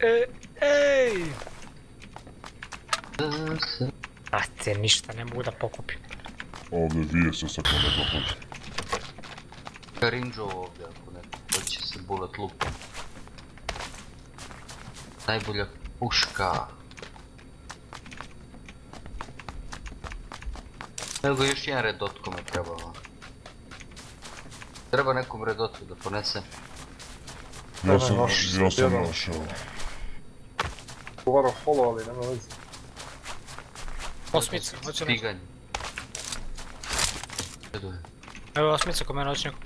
E, ej! Da sam- Brate, ništa ne mogu da pokupim. Ovdje vije se sa konega hoće. Karinđo ovdje, ako ne, hoće se bullet loopom. Najbolja puška. Evo ga još jedan red dot kome treba. Treba nekom red dotu da ponese. Ja sam, naš ja sam. Govaro follow, ali nema veze. Osmica, hoće neko. Stiganje. Posjedujem. Evo osmica ko mene hoće neko.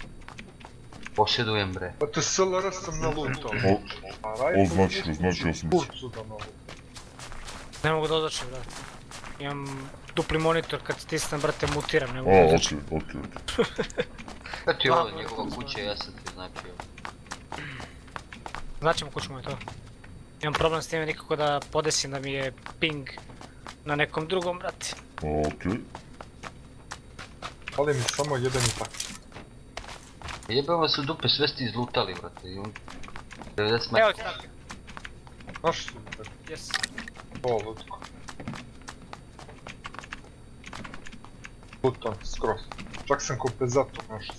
Posjedujem bre. Pa te SLR sam nalutao. O, A rifle označi, nisam označi u osmicu. kurcu da nalutam. Ne mogu da označim, brate. Imam dupli monitor, kad stisnem, brate, mutiram, ne mogu A, okej, okej, okej. Je Dva ovo njegova loops, kuća, ja sam ti značio. Znaćemo kuću moju to. Imam problem s time nikako da podesim da mi je ping na nekom drugom, brate. Okej. Ali mi samo jedan i tak. Jebamo se u dupe, sve ste izlutali brate. i on- 90 Evo metara. ti tako. Mi tako? Yes. O, lutko. Lutam skroz. Čak sam kompenzator našao.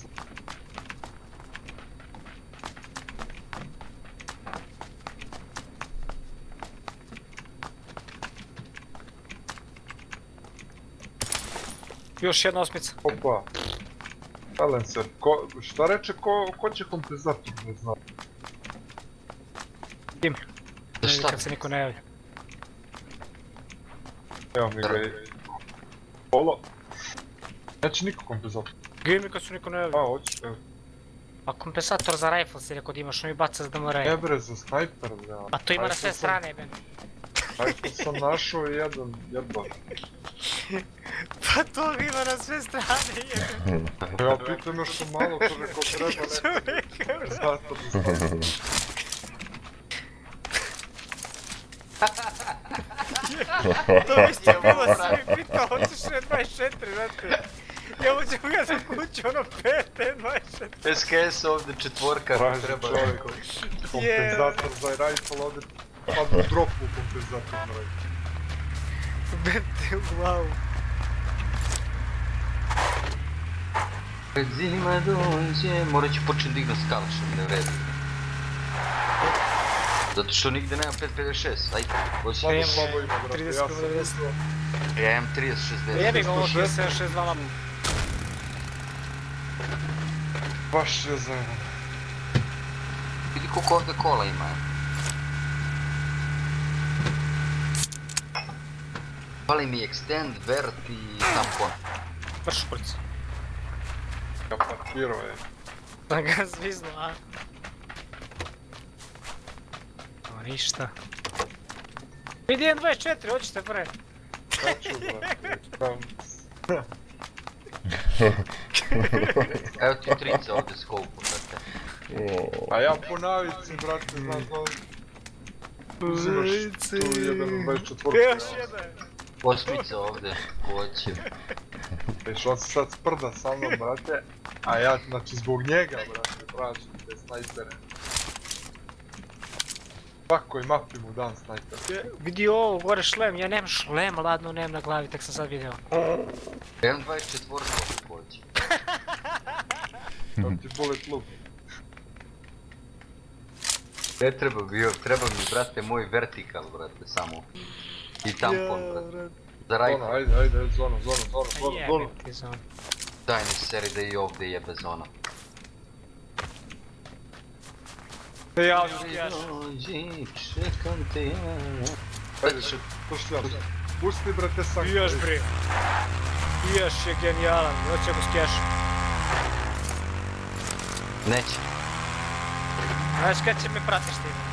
Još jedna osmica. Opa. Silencer. Ko, šta reče ko, ko će kompenzator ne znam. Tim. Za šta? Kad se niko ne javlja. Evo mi ga i... Polo. Neće niko kompenzator. Gdje mi kad se niko ne javlja? A, hoće. Evo. A kompensator za rifle si rekao da imaš, on mi baca za DMR. Ne bre, za snajper, bre. A to ima na sve sam- strane, ben. Rifle sam našao jedan, jedva. Pa to ima na sve strane, jebe. Ja pitam još što malo, to rekao treba neko kompenzator za snajper. To bi isto bilo sve mi pitao, hoćeš ne 24, znate. Ja uđem u jednu kuću, ono 5, 24. SKS ovdje četvorka, ako Traži treba čovjek. neko. Kompenzator za rifle, ovdje padnu dropu kompenzator na rifle. Bente u glavu. Zima dođe, morat ću početi dignut s kalašem, ne vredi. Zato što nigdje nema 556, ajde, hoće. Slabo, Imam, slabo je, ima, brate, 30 ja sam. Ja imam 30, 60. Jebi ga ovo 306. 762 lama. Baš je zajedno. Vidi koliko ovdje kola ima. je. Fali mi extend, vert i tampon. Brš kurc. Kapakirao je. Da ga zviznu, a? O, ništa. Vidi N24, hoćete bre. Šta ću, brate? Kam- Evo ti trica ovdje skopu, brate. A ja po navici, brate, znaš da... Uzimaš tu jedan 24. Još jedan. Osmica ovdje, hoće. Viš, on se sad sprda sa mnom, brate. A ja, znači, zbog njega, brate, tražim te snajpere. Svakoj mapi mu dan snajper. Vidi ovo, gore šlem, ja nemam šlem, ladno nemam na glavi, tek sam sad vidio. Ja imam 24 ovdje hoće. To ti bullet loop. Ne treba bio, treba mi, brate, moj vertikal, brate, samo. I tampon, brate. Za Zona, rifle. ajde, ajde, zona, zona, zona, zona, zona. Jebim ti zon. Daj mi seri da i ovdje jebe zona. Ja uskijaš. Dođi, čekam te ja. Ajde, pušljam. Pusti, brate, sam. Bijaš bre. Bijaš je genijalan, hoće ako skijaš. Neće. Znaš kad će me pratiš ti?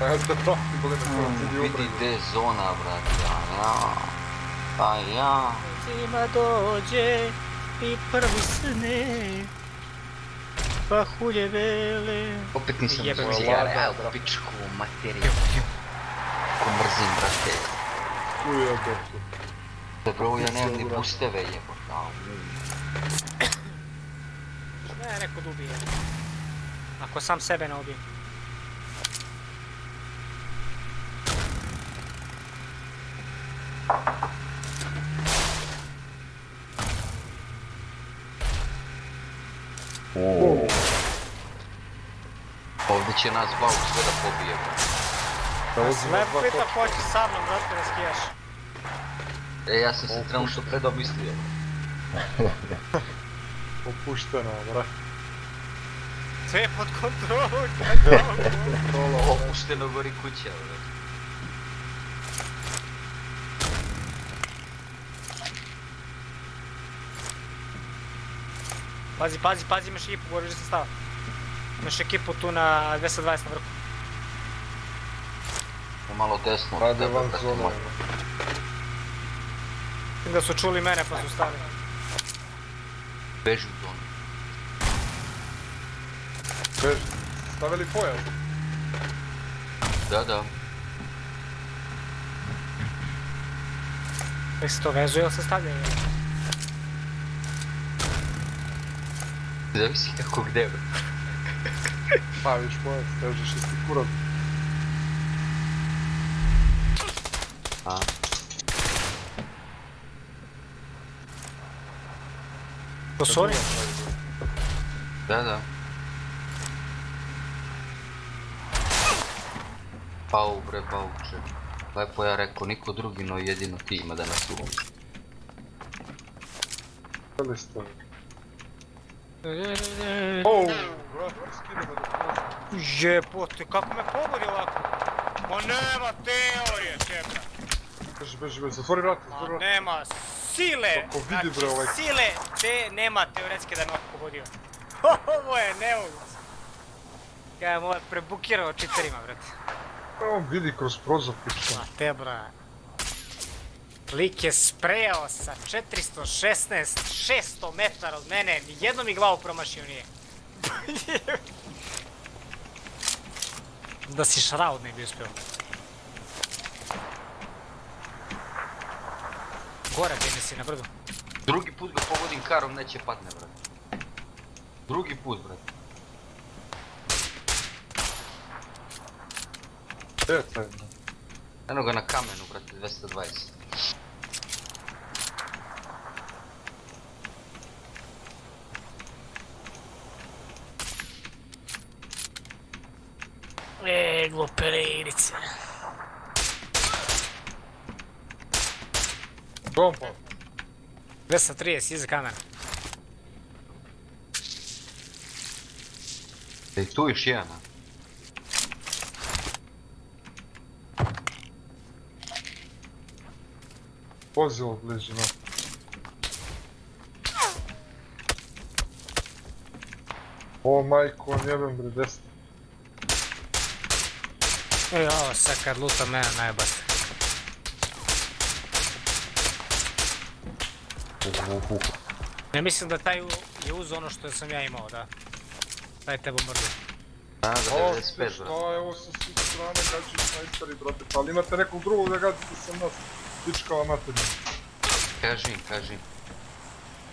Ajde, da prati, boli me korak, idi Vidi ubraj. gdje je zona, brate, a ja. A ja. Zima dođe i prvi sne. Pa hulje vele. Opet nisam Jebe uzeo mi cigare, lada, evo bra. pičku materiju. Ko mrzim, brate. Tu je to. Dobro, ovo ja nemam ni Dobro. pusteve jebote. a, Ne, neko da ubije. Ako sam sebe ne ubije. O, Ovdje će nas bauk sve da pobije, brate. Sve pita kočka. poći sa mnom, brate, da skijaš. E, ja sam se trenutno predomislio. Opušteno, brate. Sve je pod kontrolom. Kontrola, brate. Opušteno gori kuća, brate. Pazi, pazi, pazi, imaš ekipu, da se stava. Imaš ekipu tu na 220 na vrhu. Malo desno. Tebe, van. Vidim da su čuli mene pa su stali. Beži u zonu. Beži. Stavili pojav. Da, da. Se to vezuje ili se stavljaju? Zavisi kako gde, bro. Staviš pojav, stežeš isti kurac. A, To su oni? da, da. Pau, bre, pauče. Lepo ja rekao, niko drugi, no jedino ti ima da nas ulomi. Stavili ste. Oh, brate. Jebote, kako me pogodi ovako? Ma nema teorije, čeka. Beži, beži, beži, zatvori vrata, Ma zatvori vrata. nema sile! Kako vidi, bre, ovaj- Znači, sile te nema teoretski da me ovako pogodio. Ovo je nemoguće. Ja je moj prebukirao čiterima, brate. On vidi kroz prozor, pička. Ma te, bra. Lik je sprejao sa 416, 600 metara od mene, nijedno mi glavu promašio nije. da si šraud ne bi uspio. Gore bine si na brdu. Drugi put ga pogodim karom, neće patne, brate. Drugi put, brate. Gdje je taj, brate? Eno ga na kamenu, brate, 220. E, glupe rejnice. Bombo. 230, iza kamera. E, tu još jedan, a? Vozilo bliži. O, majko, ne vem. E, ovo sad kad luta mene najbaste. Ne mislim da taj je uz ono što sam ja imao, da. Taj tebo mrzi. A, O, 95, brate. šta je ovo sa svih strane gađaju snajperi, brate, pa ali imate nekog drugog da gađate sa nas, pičkava materina. Kaži kaži im.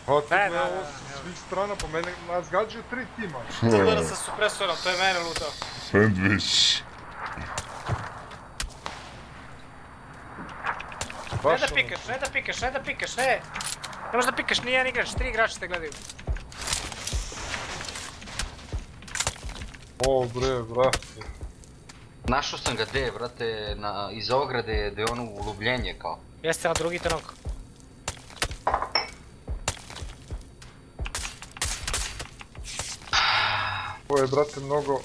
A ti Da, gle, da, ovo da, sa svih strana, pa mene, nas gađaju tri tima. Udara sa supresorom, to je mene lutao. Sandvič. Ne Baš da ono, pikaš, ne da pikaš, ne da pikaš, ne! Ne možeš da pikaš, nije jedan igrač, tri igrača te gledaju. O bre, brate. Našao sam ga gdje, brate, na, iza ograde, gdje je ono ulubljenje kao. Jeste, a drugi tenok. Ovo je, brate, mnogo...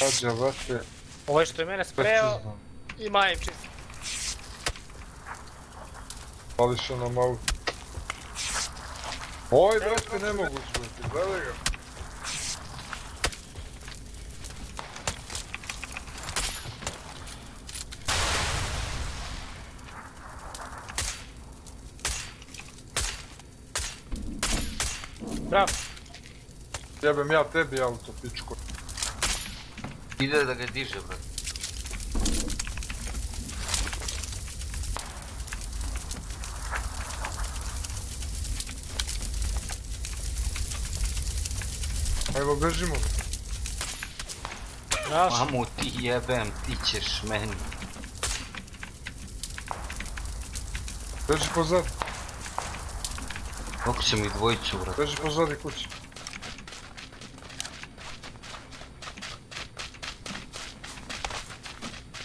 Gađa, brate, Ovo je što je mene spreo precizno. i majem čist. Pališ nam auto. Oj, brate, ne mogu čuti, gledaj ga. Bravo. Jebem ja tebi auto, pičko. Ide da ga diže, brate. Ajmo, bežimo. Bravo. Mamu ti jebem, ti ćeš meni. Beži pozad, Kako će mi dvojicu, brate. beži pozadi kući.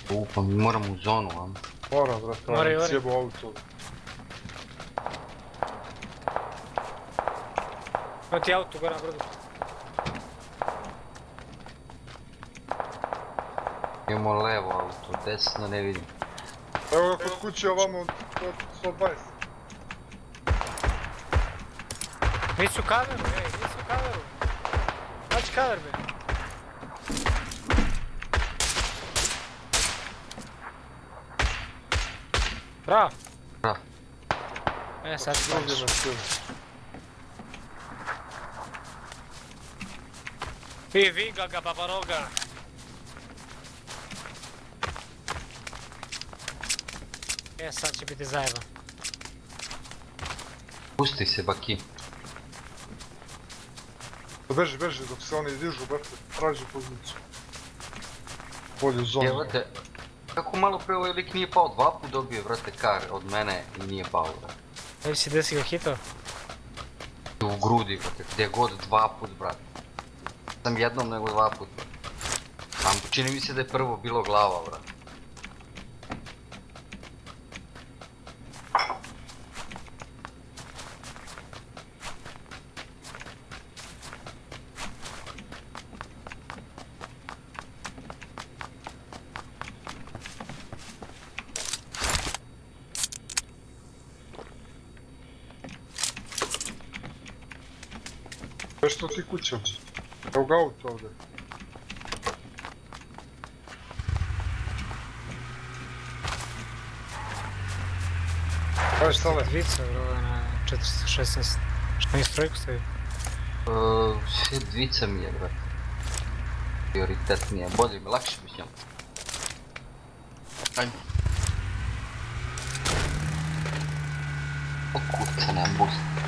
U, pa mi moram u zonu, a? Mora, i ajmo, ori. sjebo auto. Evo ti auto gore na. Imamo levo auto, desno ne vidim. Evo ga kod kuće ovamo od 120. Nisu kameru, ej, nisu kameru. Znači kamer be. Bravo. Da. E, sad dođeš. na sjebo. I viga ga, babaroga. E, sad će biti zajeban. Pusti se, baki. Beži, beži, dok se oni dižu, brate, traži poziciju. Bolju zonu. Evo te, kako malo pre ovaj lik nije pao, dva put dobio, brate, kar od mene i nije pao, brate. Ne si gdje si ga hitao? U grudi, brate, gdje god dva put, brate. Sam jednom nego dva put, brate. Čini mi se da je prvo bilo glava, brate. Beži što ti kuće. Evo ga auto ovdje. Aj, stale. Dvica, bro, na 416. Što nisi trojku stavio? Uh, sve dvica mi je, brate. Prioritet mi je, bolje mi, lakše mi s njom. Ajmo. O kurca, nemam boost.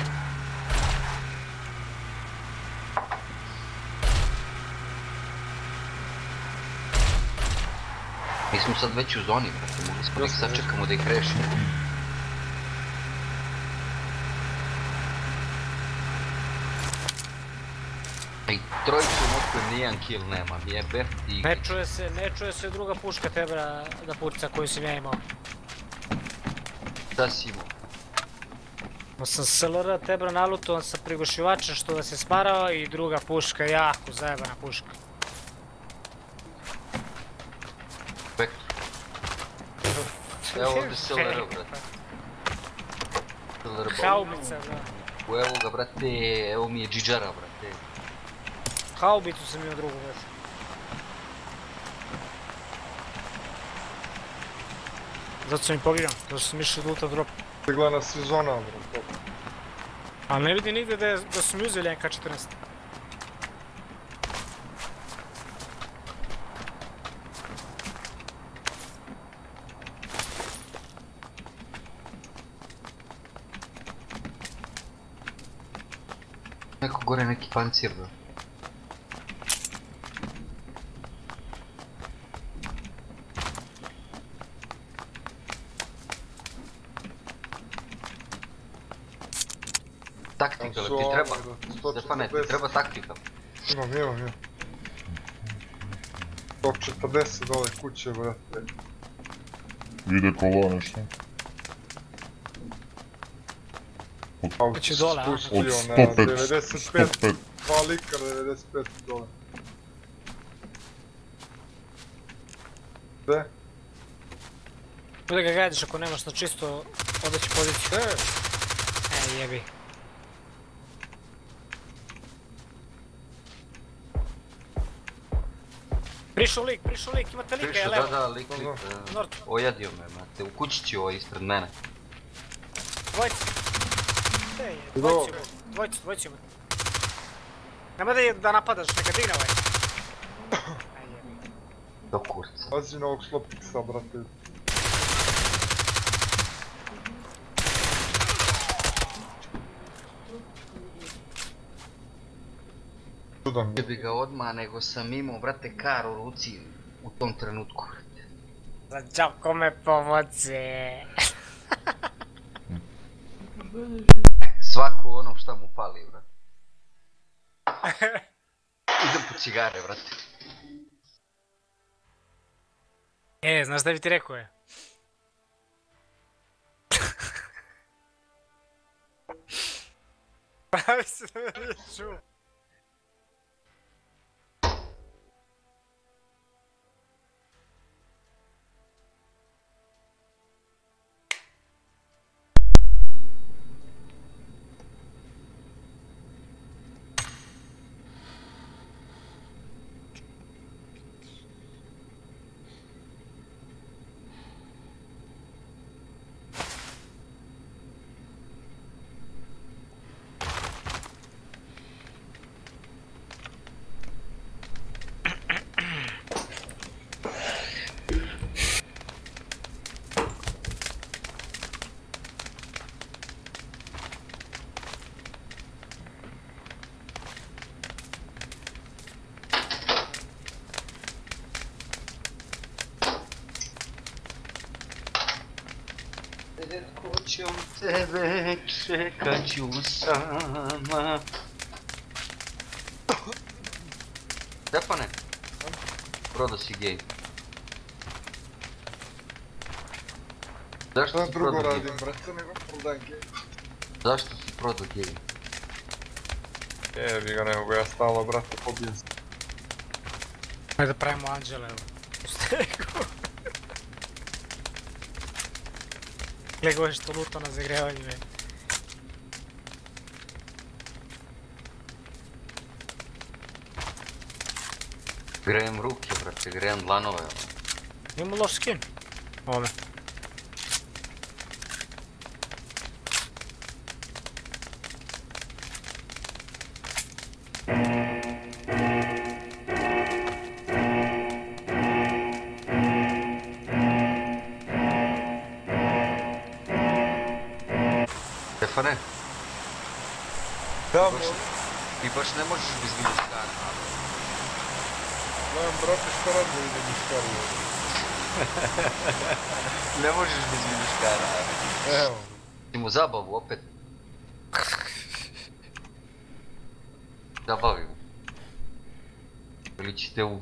Mi smo sad već u zoni, brate, mogli smo da jasno. sačekamo da ih rešimo. Ej, trojicu notkujem, nijedan kill nemam, jebe. Ne čuje se, ne čuje se druga puška tebra da puca koju sam ja imao. Šta si imao? No sam SLR tebra nalutovan sa prigušivačem što da se sparao i druga puška, jako zajebana puška. Трябвало да се лъра, брат. Хаубица, да. Уело га, брат, те, ело ми е джиджара, брат. Хаубицу съм имал друго, брат. Zato sam i pogledam, zato sam išao luta drop. Gleda na sezona, bro. A ne vidi nigde da, je, da su 14. gore neki pancir, bro. Taktikal, ti treba? Stefane, ti treba taktikal. Imam, imam, imam. 140 dole kuće, brate. Ide kolo nešto. Znači dole, a? Od spustio na 105, 95, 105. dva lika 95 dole. Gde? Bude ga gajdiš ako nemaš na čisto odeći poziciju. E, E, jebi. Prišao lik, prišao lik, imate lika, je Prišao, da, levo. da, lik, lik, ojadio me, mate, u kućići ovo ispred mene. dvojica. Je, dvojicu ima, dvojicu, dvojicu ima. Da, da napadaš, neka digne ovaj. Do kurca. pazi na ovog slopiksa, brate. Čudan Ne bi ga odmah, nego sam imao, brate, kar u ruci u tom trenutku, brate. Za čako me pomoće. Svako ono šta mu fali, brate. Idem po cigare, brate. E, znaš da bi ti rekao je? Pravi se da me nije čuo. Kućom tebe čekat ću sama. Stefane, prodao si gej. Zašto Šta si drugo radim, brate, nego prodajem gej. Zašto si prodao gej? Jebi ga, ne mogu ja stalo, brate, pobijem se. Ajde da pravimo anđele, evo. U stegu. Gledaj ovo što luto na zagrevanju, je. Grejem ruke, brate, grejem dlanove. Imamo loš skin. Ovome.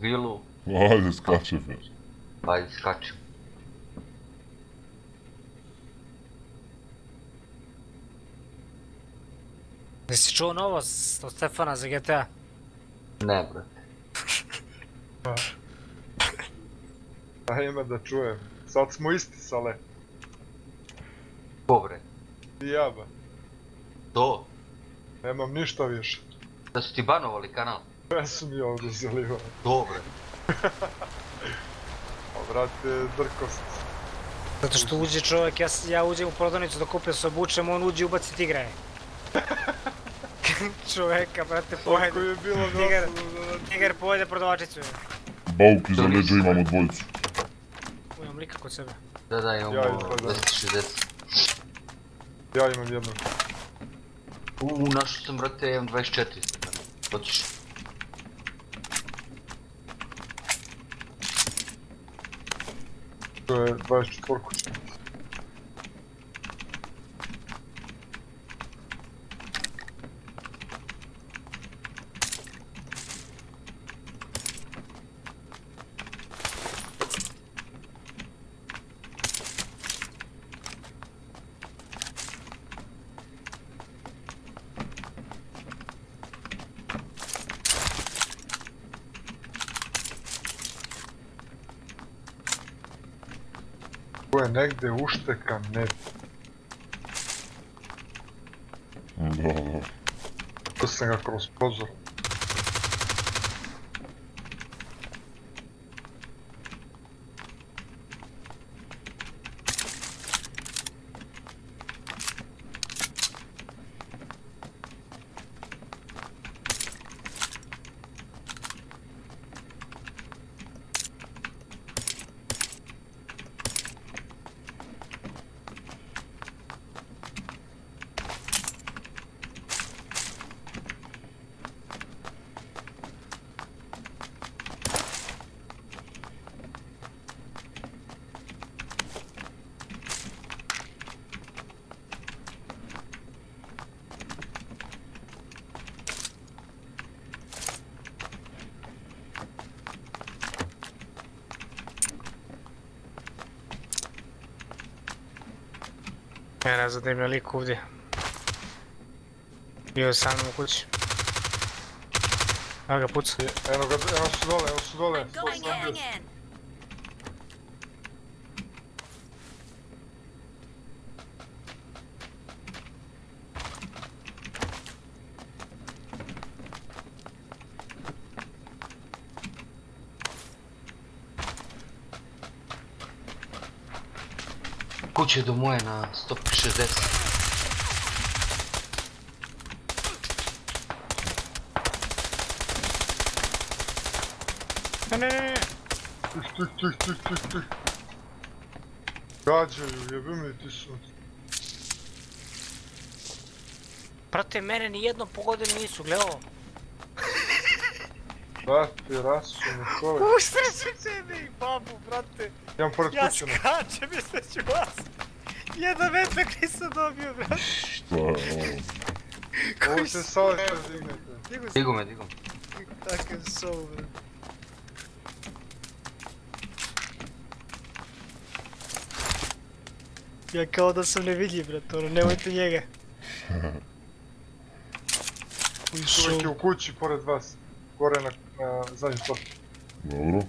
vilu. Ajde, skači mi. Pa i skačim. Jesi čuo novo od Stefana za GTA? Ne, brate. Pa. Ajme da čujem. Sad smo isti, sale. Ko bre? Ja, ba. To? Nemam ništa više. Da su ti banovali kanal? Su mi oduzeli. ba. To bre. A brate, drkost. Zato što uđe čovjek, ja, ja uđem u prodavnicu da kupim se obučem, on uđe i ubaci tigre. Čovjeka, brate, pojede. je bilo Tigar. da... Tigar pojede prodavačicu. Bauk iza leđa imamo dvojicu. Imam lika kod sebe. Da, da, imamo Ja izgledam. 260. Ja imam jednu. Uuu, našao sam, brate, M24 Stefane. Hoćeš? To je 24 негде още към небе. Да, да. Късен крос прозора. Ja ne znam da ima lik ovdje. Bio je sa mnom u kući. Evo ga puca. Eno ga, eno su dole, eno su dole. Going in. in. Kuće do moje na 160. Ne, ne, ne, ne. Tih, tih, tih, tih, tih, tih. Gađaju, jebim li ti su. Brate, mene ni jednom pogodili nisu, gle ovo. Brate, rasu mi čovjek. Ustri su tebi, babu, brate. Imam pored Ja kuće. ne. skačem, da ću vas. Jedan metak nisam dobio, brate. Šta je ovo? Ovo se što dignete. Digu me, digu me. takav soul, brate. Ja kao da sam nevidljiv, brate, ono, nemojte njega. Čovjek je u kući pored vas. Gore na, na zadnji top. Dobro.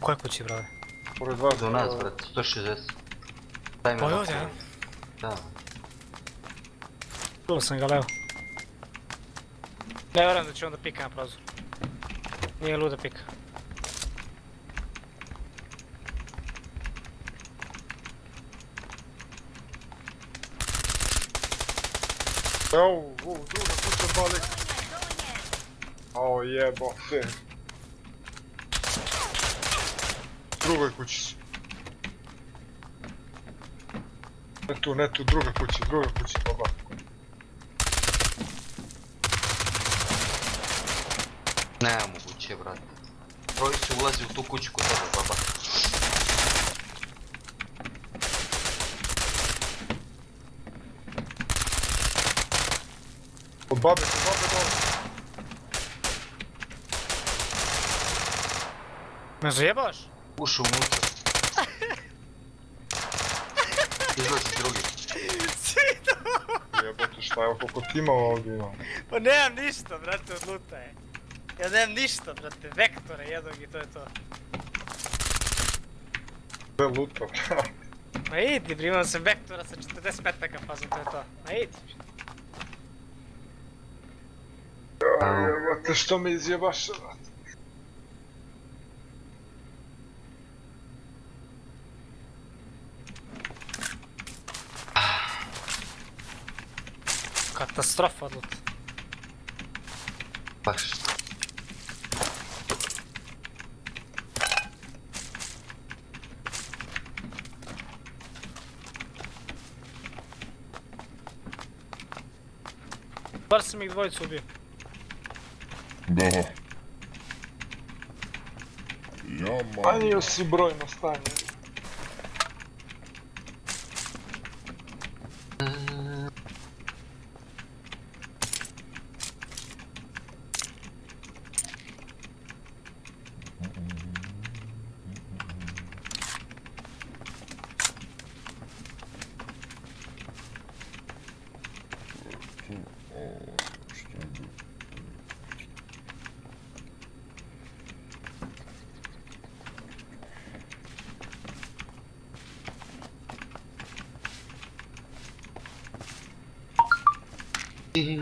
Koje kući, brate? Pored vas. Do nas, brate, 160. Daj me Pa ovdje? Da. Čuo sam ga levo. Ne vjerujem da će onda pika na prozor. Nije luda pika. Evo, u, druga kuća balik. Ao jebote. Drugoj kući su. Ne tu, ne tu, druga kuća, druga kuća, baba. Nemoguće, brate. Troji se ulazi u tu kuću kod tebe, baba. Od babe, od babe dole. Me zajebavaš? Ušao unutra. Izlazi drugi. jebote šta je, koliko timova ovdje imamo. Pa nemam ništa, brate, od luta je. Ja nemam ništa, brate, vektore jednog i to je to. Sve luta, brate. Ma idi, bre, imam sam vektora sa 40 metaka fazom, to je to. Ma idi. Jebote, što me izjebaš, brate. Katastrofa od luta. Baš. Bar sam ih dvojicu ubio. Da. Ja man. Smanjio si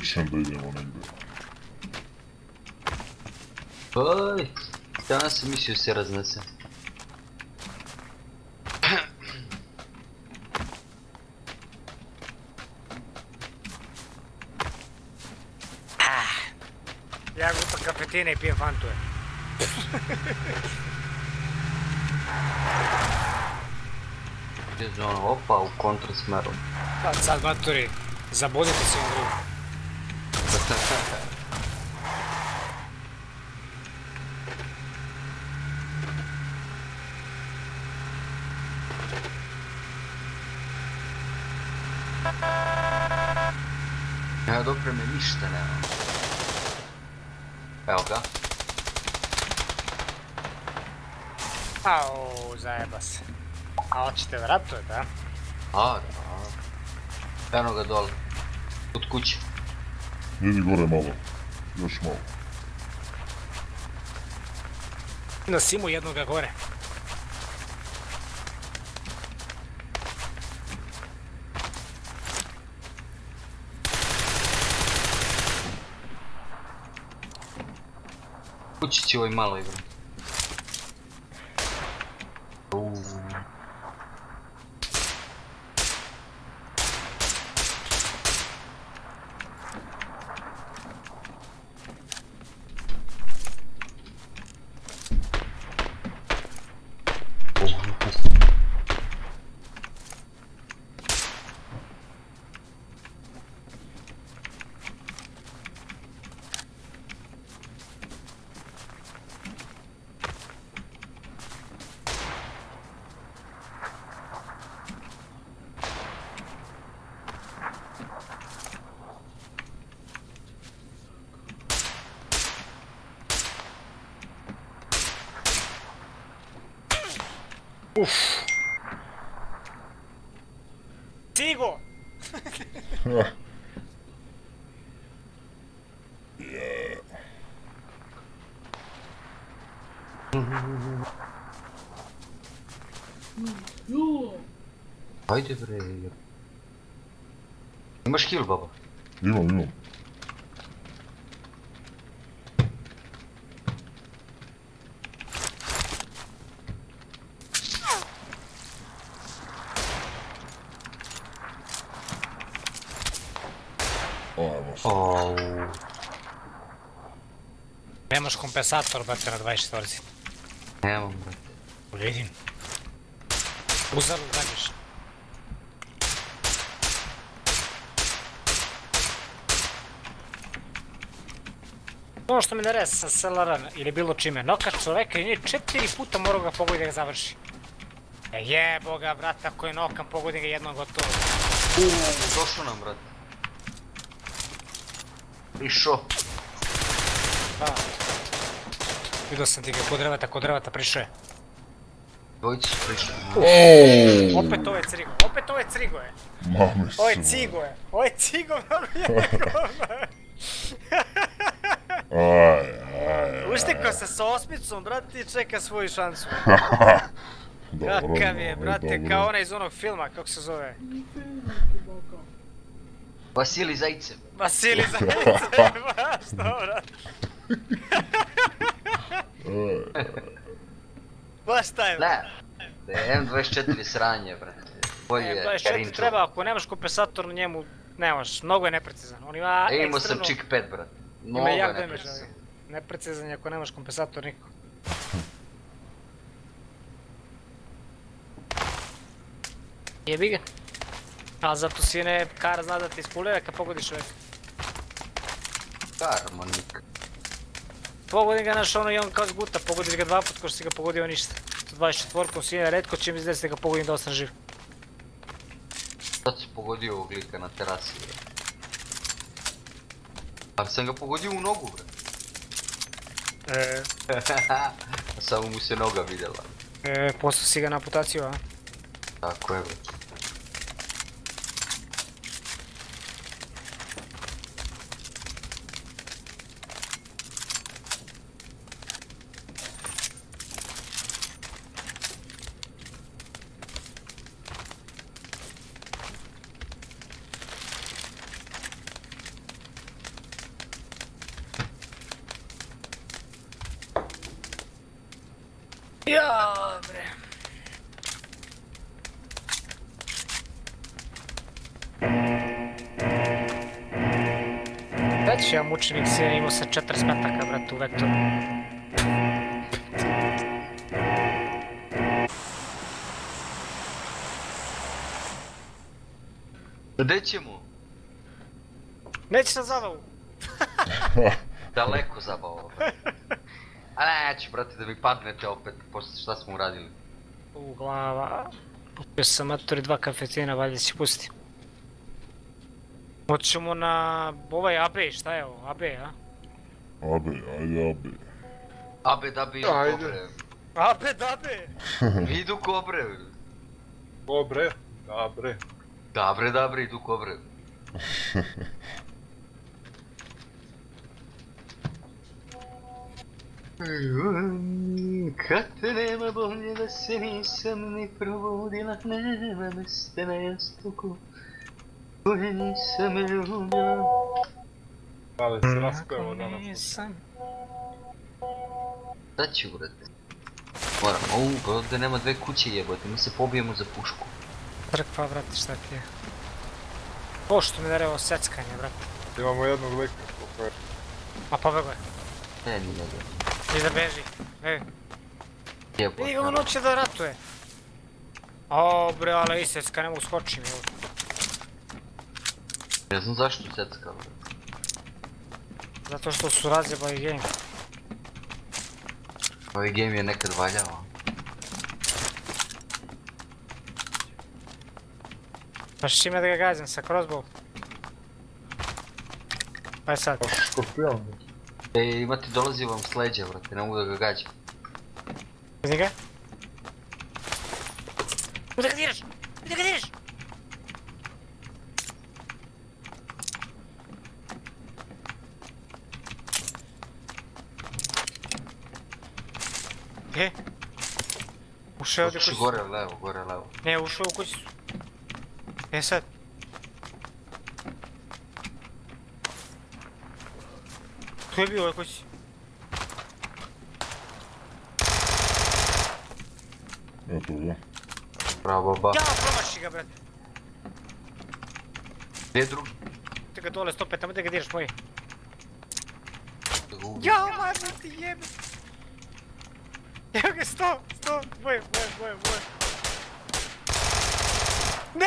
brojno stanje. Što je bilo? Ajmo u action da idemo negdje. Oj, danas sam mislio se raznese. Ja gupam kafetine i pijem fantuje. Gdje ono, opa, Ja od opreme ništa nema. Evo ga. Au, zajeba se. A hoćete da ratujete, a? A, da. Eno ga dole. Kod kuće. Idi gore malo. Još malo. Na simu jednoga gore. Kući će ovaj malo igra. kompensator, brate, na 24. Evo, brate. Vidim. Uzaru dađeš. Ono što mi ne resa sa SLRN ili bilo čime, nokaš čoveka i nije četiri puta morao ga pogoditi da ga završi. E jeboga, brate, ako je nokan, pogodim ga jednom gotovo. Uuu, došao nam, brate. Išao. Vidio sam ti ga kod drveta, kod drveta prišao je. Dvojice su prišli. Opet ovo je Crigo, opet ovo je Crigo je. Mame su. Ovo je Cigo je, ovo je Cigo, malo je Aj, aj, Uštekao se sa osmicom, brate, i čeka svoju šansu. Dobro, Kakav je, dobro, brate, dobro. kao onaj iz onog filma, kako se zove? Vasili Zajce. Vasili Zajice, baš to, taj, Ne. Da je M24 sranje, brate. Bolje je 24 Karinčov. treba, ako nemaš kompensator na njemu, nemaš, mnogo je neprecizan. On ima E, imao sam čik 5, brate. Mnogo je neprecizan. neprecizan je ako nemaš kompensator niko. Jebi ga. A zato sine kara zna da te ispulira kad pogodiš čovjeka. Harmonik. Pogodi ga naš ono i on kao zguta, pogodiš ga dva put ko što si ga pogodio ništa. Sa 24 sine redko će mi izdesi da ga pogodim da ostane živ. Sad si pogodio ovog lika na terasi. Ali sam ga pogodio u nogu, brate. E, Samo mu se noga vidjela. e, poslao si ga na amputaciju, a? Tako je, brate. Mučenik si ja imao sa 40 metaka, brate, u vektoru. Gdje ćemo? Nećeš na zabavu. Daleko brate. A neću, brate, da mi padnete opet, posle šta smo uradili. U glava. Pustio sam matori dva kafetina, valjda će pusti. Hoćemo na ovaj AB, šta je ovo? AB, a? Abe, ajde abe. Abe da bi idu Ajde. kobre. AB, dabe! Idu kobre. Dobre, dobre. Dobre, dobre, idu kobre. Kad te nema bolje da se nisam ni probudila Nema mesta na jastuku Кой съм любя? Абе, сега спема, да, на Да, че го даде. Мора, оу, брат, да няма две кучи, ебате, ми се побием за пушко. Тръква, брат, ще пие. Пощо ми даде осецкане, брат. Имamo jednog lika, super. A pobegao je. Ne, nije da. Iza beži, ej. Vidi ga on hoće da ratuje. O bre, ale isecka, ne mogu skočim, evo. Ne znam zašto secka brate Zato što su razjebali game. Ovaj game je nekad valjao Pa s čime da ga gazim, sa crossbow? Pa je sad. Pa škorpion. E, imate dolazi vam s leđa brate, ne mogu da ga gađam Vidim ga? Gdje ga diraš? Gdje ga diraš? Gdje? Ušao je ovdje kućicu. gore levo, gore levo Ne, ušao u kućicu. E sad. Tu je bio u ovoj kući. Eto ga. Bravo ba Ja, promaši ga, brate. Gdje je drugi? Ti ga dole, 105, tamo da ga diraš moji. Ja, majmo ti jebe. Evo ga, 100, 100, moje, moje, moje, moje. Ne,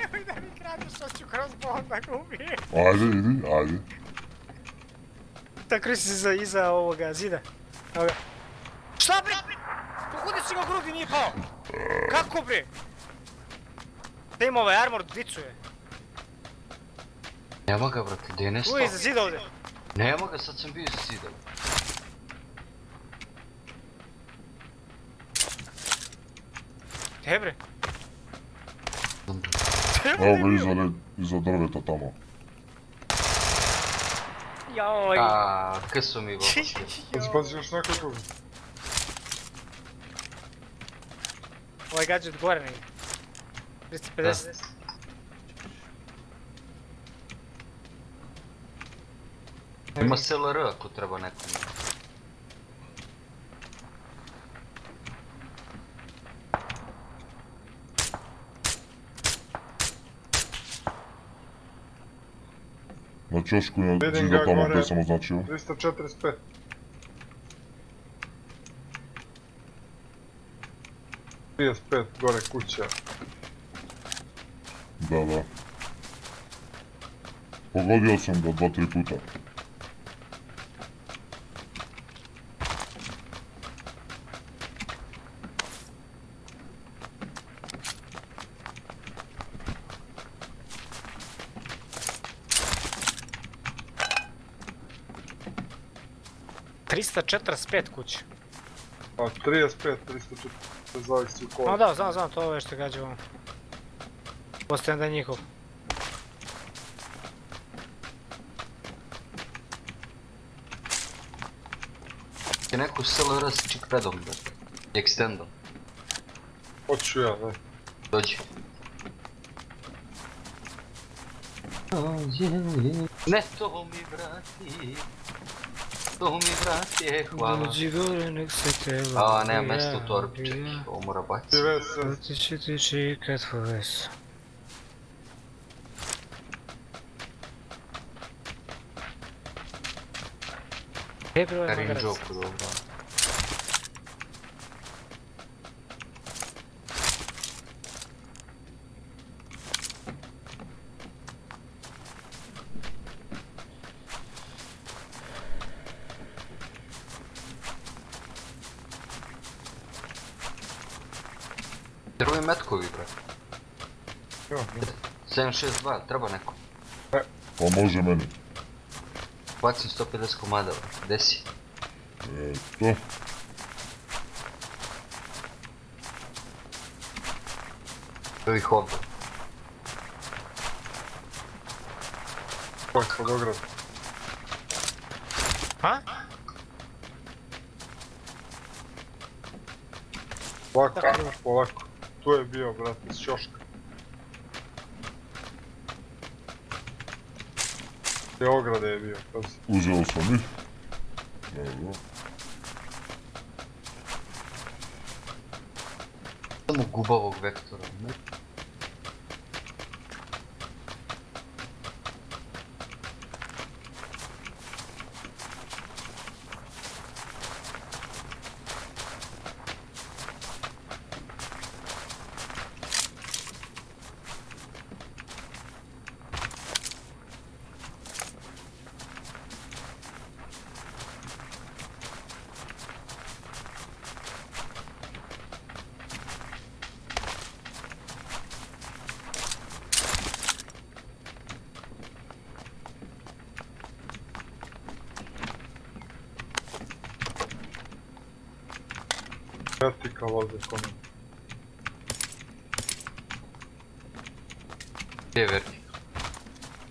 nemoj da mi kradeš, hoću kroz bol da ga ubijem. Ajde, idi, ajde. Tako si iza, iza ovoga zida. Evo ga. Šta bre? Pogodi si ga u grudi, nije pao. Kako bre? Da ima ovaj armor dicuje. Nema ga, brate, gdje je Tu nestao? je iza zida ovdje. Nema ga, sad sam bio iza zida. Къде бре? Ало бе, иза, иза дървета там. Йой. А, късо ми го. Да си пазиш неща, който бе. Ой, гаджет, горе нали? ми. 350. Има селара, ако трябва някой. Čošku Vidim zida ga tamo gdje sam označio. 345. Trideset pet gore kuća. Da, da. Pogodio sam ga dva, tri puta. Tristo četrdeset pet kuće. A 35, 340, zavisi u No kodu. da, znam, znam, to je što gađamo. Postojem da je njihov. Je neko SLR s chickpadom, brate. I extendom. Hoću ja, daj. Dođi. Ne, mi vrati. To mi vrati, hvala. Dođi gore, nek se te A, nema mesta u torbi, čekaj, ovo mora Ti baciti. vese, Otići ti čikat po vesu. E, bro, je Karim magarac. Joku, dobro. Drvi metkovi, bre. jo, 762, treba neko. Pa može meni. Bacim 150 komada. Gde si? Eto. Ovih ovdje. poj pod ograd. A? Polako, Tako. polako. Tu je bio, brate, s ćoška. Te ograde je bio, pazi. Uzeo sam ih. Dobro. Samo gubavog vektora. revolver for me. Sjeverni.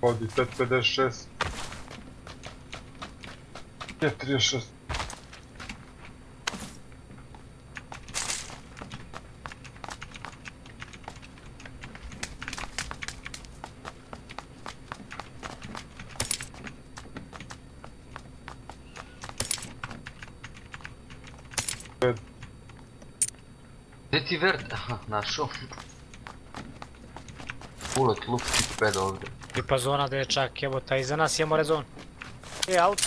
Vodi T56. T36. Gdje ti vert? Aha, našao. Bullet loop chickpad ovdje. Tipa zona da je čak jebota, iza nas imamo rezon. E, auto.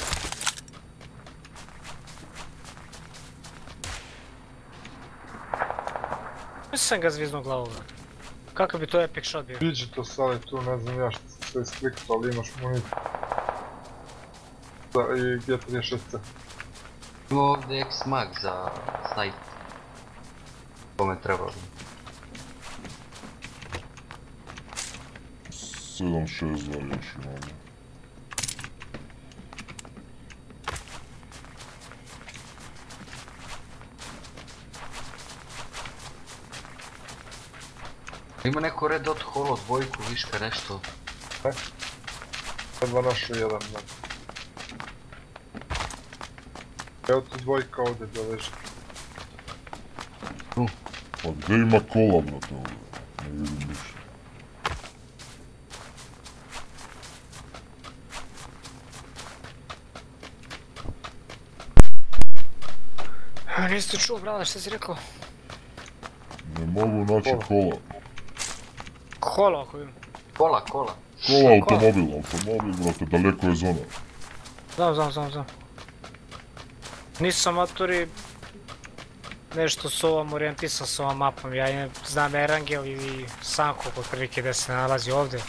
Mislim ga zviznuo glavu. Kakav bi to epic shot bio? Digital sali tu, ne znam ja što se sve isklikao, ali imaš municiju. Da, i G36. Ima ovdje X-Mag za snipe. тревожно. 7-6 заряд ще е имаме. Има некои ред от хола, двойко, вишка, нещо. Е, едва нашо jedan. Да. Е от двойка овде да лежат. Pa gdje ima kola, brate, ovdje? Ne vidim ništa. Nisi to čuo, brale, šta si rekao? Ne mogu naći Kola. kola. Kolo ako ima. Kola, kola. Kola automobil, automobil, brate, daleko je zona. Znam, znam, znam, znam. Nisam matori nešto s ovom orijentisan s ovom mapom. Ja ne znam Erangel i Sanko otprilike gdje se nalazi ovdje.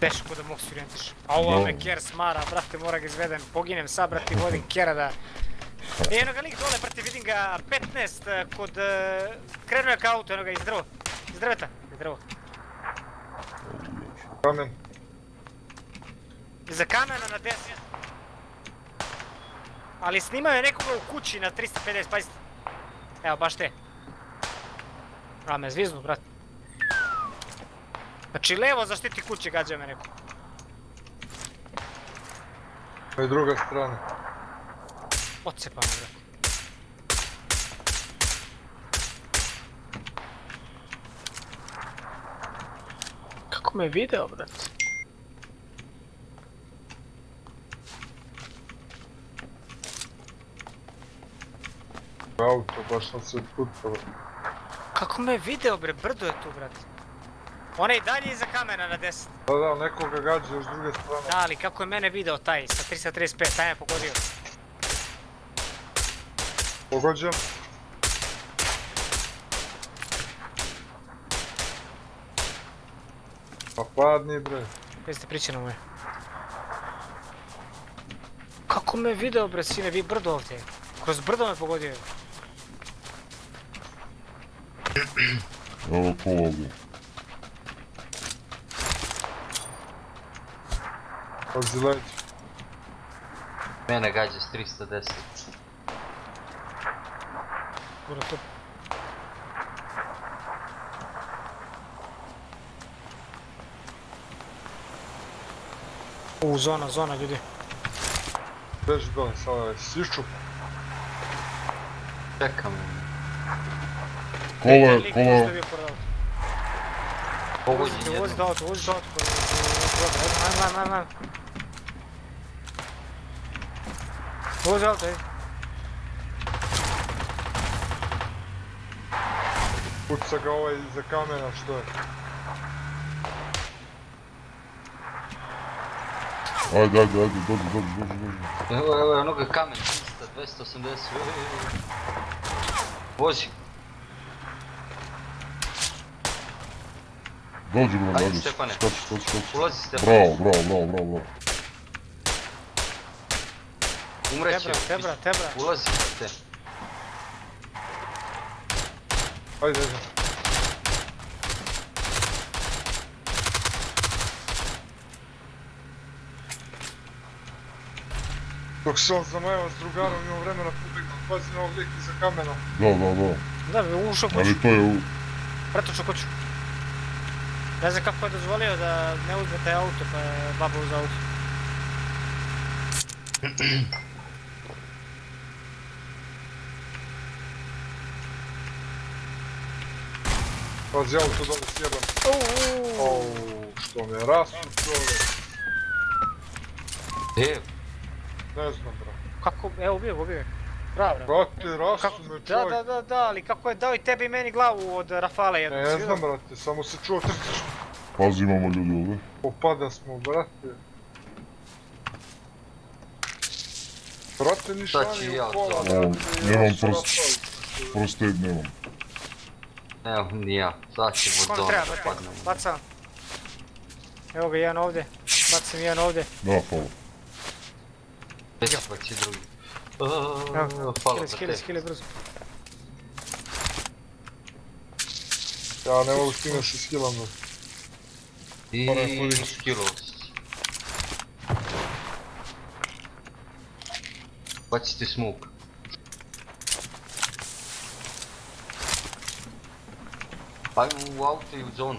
Teško da mogu se orijentiš. A ovo Da. me ker smara, brate, mora ga izvedem. Poginem sad, brate, vodim kera da... I eno ga lik dole, brate, vidim ga 15 eh, kod... eh, Krenuo je ka auto, eno ga iz drvo. Iz drveta, iz drvo. Kamen. Iza kamena na 10. Ali snimao je nekoga u kući na 350, pazite. Evo, baš te. A me zviznu, brat. Znači, levo zaštiti kuće, gađa me neko. Pa i druga strana. Ocepano, brat. Kako me video, brat? Sam se putao. Kako me video, bre, brdo je tu, brat. Ona je i dalje iza kamena na 10. Da, da, nekoga gađa još druge strane. Da, ali kako je mene video taj sa 335, taj me pogodio. Pogođen. Pa padni bre. Gdje ste pričali moje? Kako me video bre sine, vi brdo ovdje. Kroz brdo me pogodio. Evo kola ovdje. Pazi leđa. Mene gađa s 310. Bro, to... U, zona, zona ljudi. Beži dole, sada je sišu. Čekam. Auta. Pogođen Vozite, jednom. vozite auto, vozite auto. Dobro, ajmo, ajmo, ajmo, ajmo. Vozi auto, ej. Puca ga ovaj iza kamena, što je? ajde, ajde, ajde, dođi, dođi, dođi, dođi. Evo, evo, onoga kamen, 300, 280. ej, ej, ej. Vozi. Dođi, bro, Ajde, ajde, Stefane. skoči, skoči, skoči. Ulazi ste. Bravo, bravo, bravo, bravo, bravo. Umreće. Tebra, tebra, tebra. Ulazi te. Ajde, ajde. Dok se on zamajava s drugarom, imao vremena pobjegnu, pazi na ovog lik iza kamena. Da, da, da. Da, ušao kuću, Ali to je u... pretoču kuću. Ne znam kako je dozvolio da ne uzme taj auto, pa je baba uz auto. Pazi auto dole. Au, što me rasu čovjek. E, Ne znam, bro. Kako, evo ubio ga, ubio ga. Bravo, bravo. Brate, rasu Kako, me da, da, čovjek. da, da, ali kako je dao i tebi i meni glavu od Rafale jednog. Ne znam, brate, samo se čuo trkaš. Pazi, imamo ljudi ovdje. Popada smo, brate. Brate, ni šani u to. brate. Nemam sam prst. napao. Proste nemam. evo, ni ja. Sad ćemo do brate? padnemo. Bacam. Evo ga jedan ovdje. Bacam jedan ovdje. Da, hvala. Već baci drugi. Evo, hile, te. hile, brzo. Ja ne mogu s time se. I Moram podići. skills. Bacite smoke. Ajmo u auto i u zonu.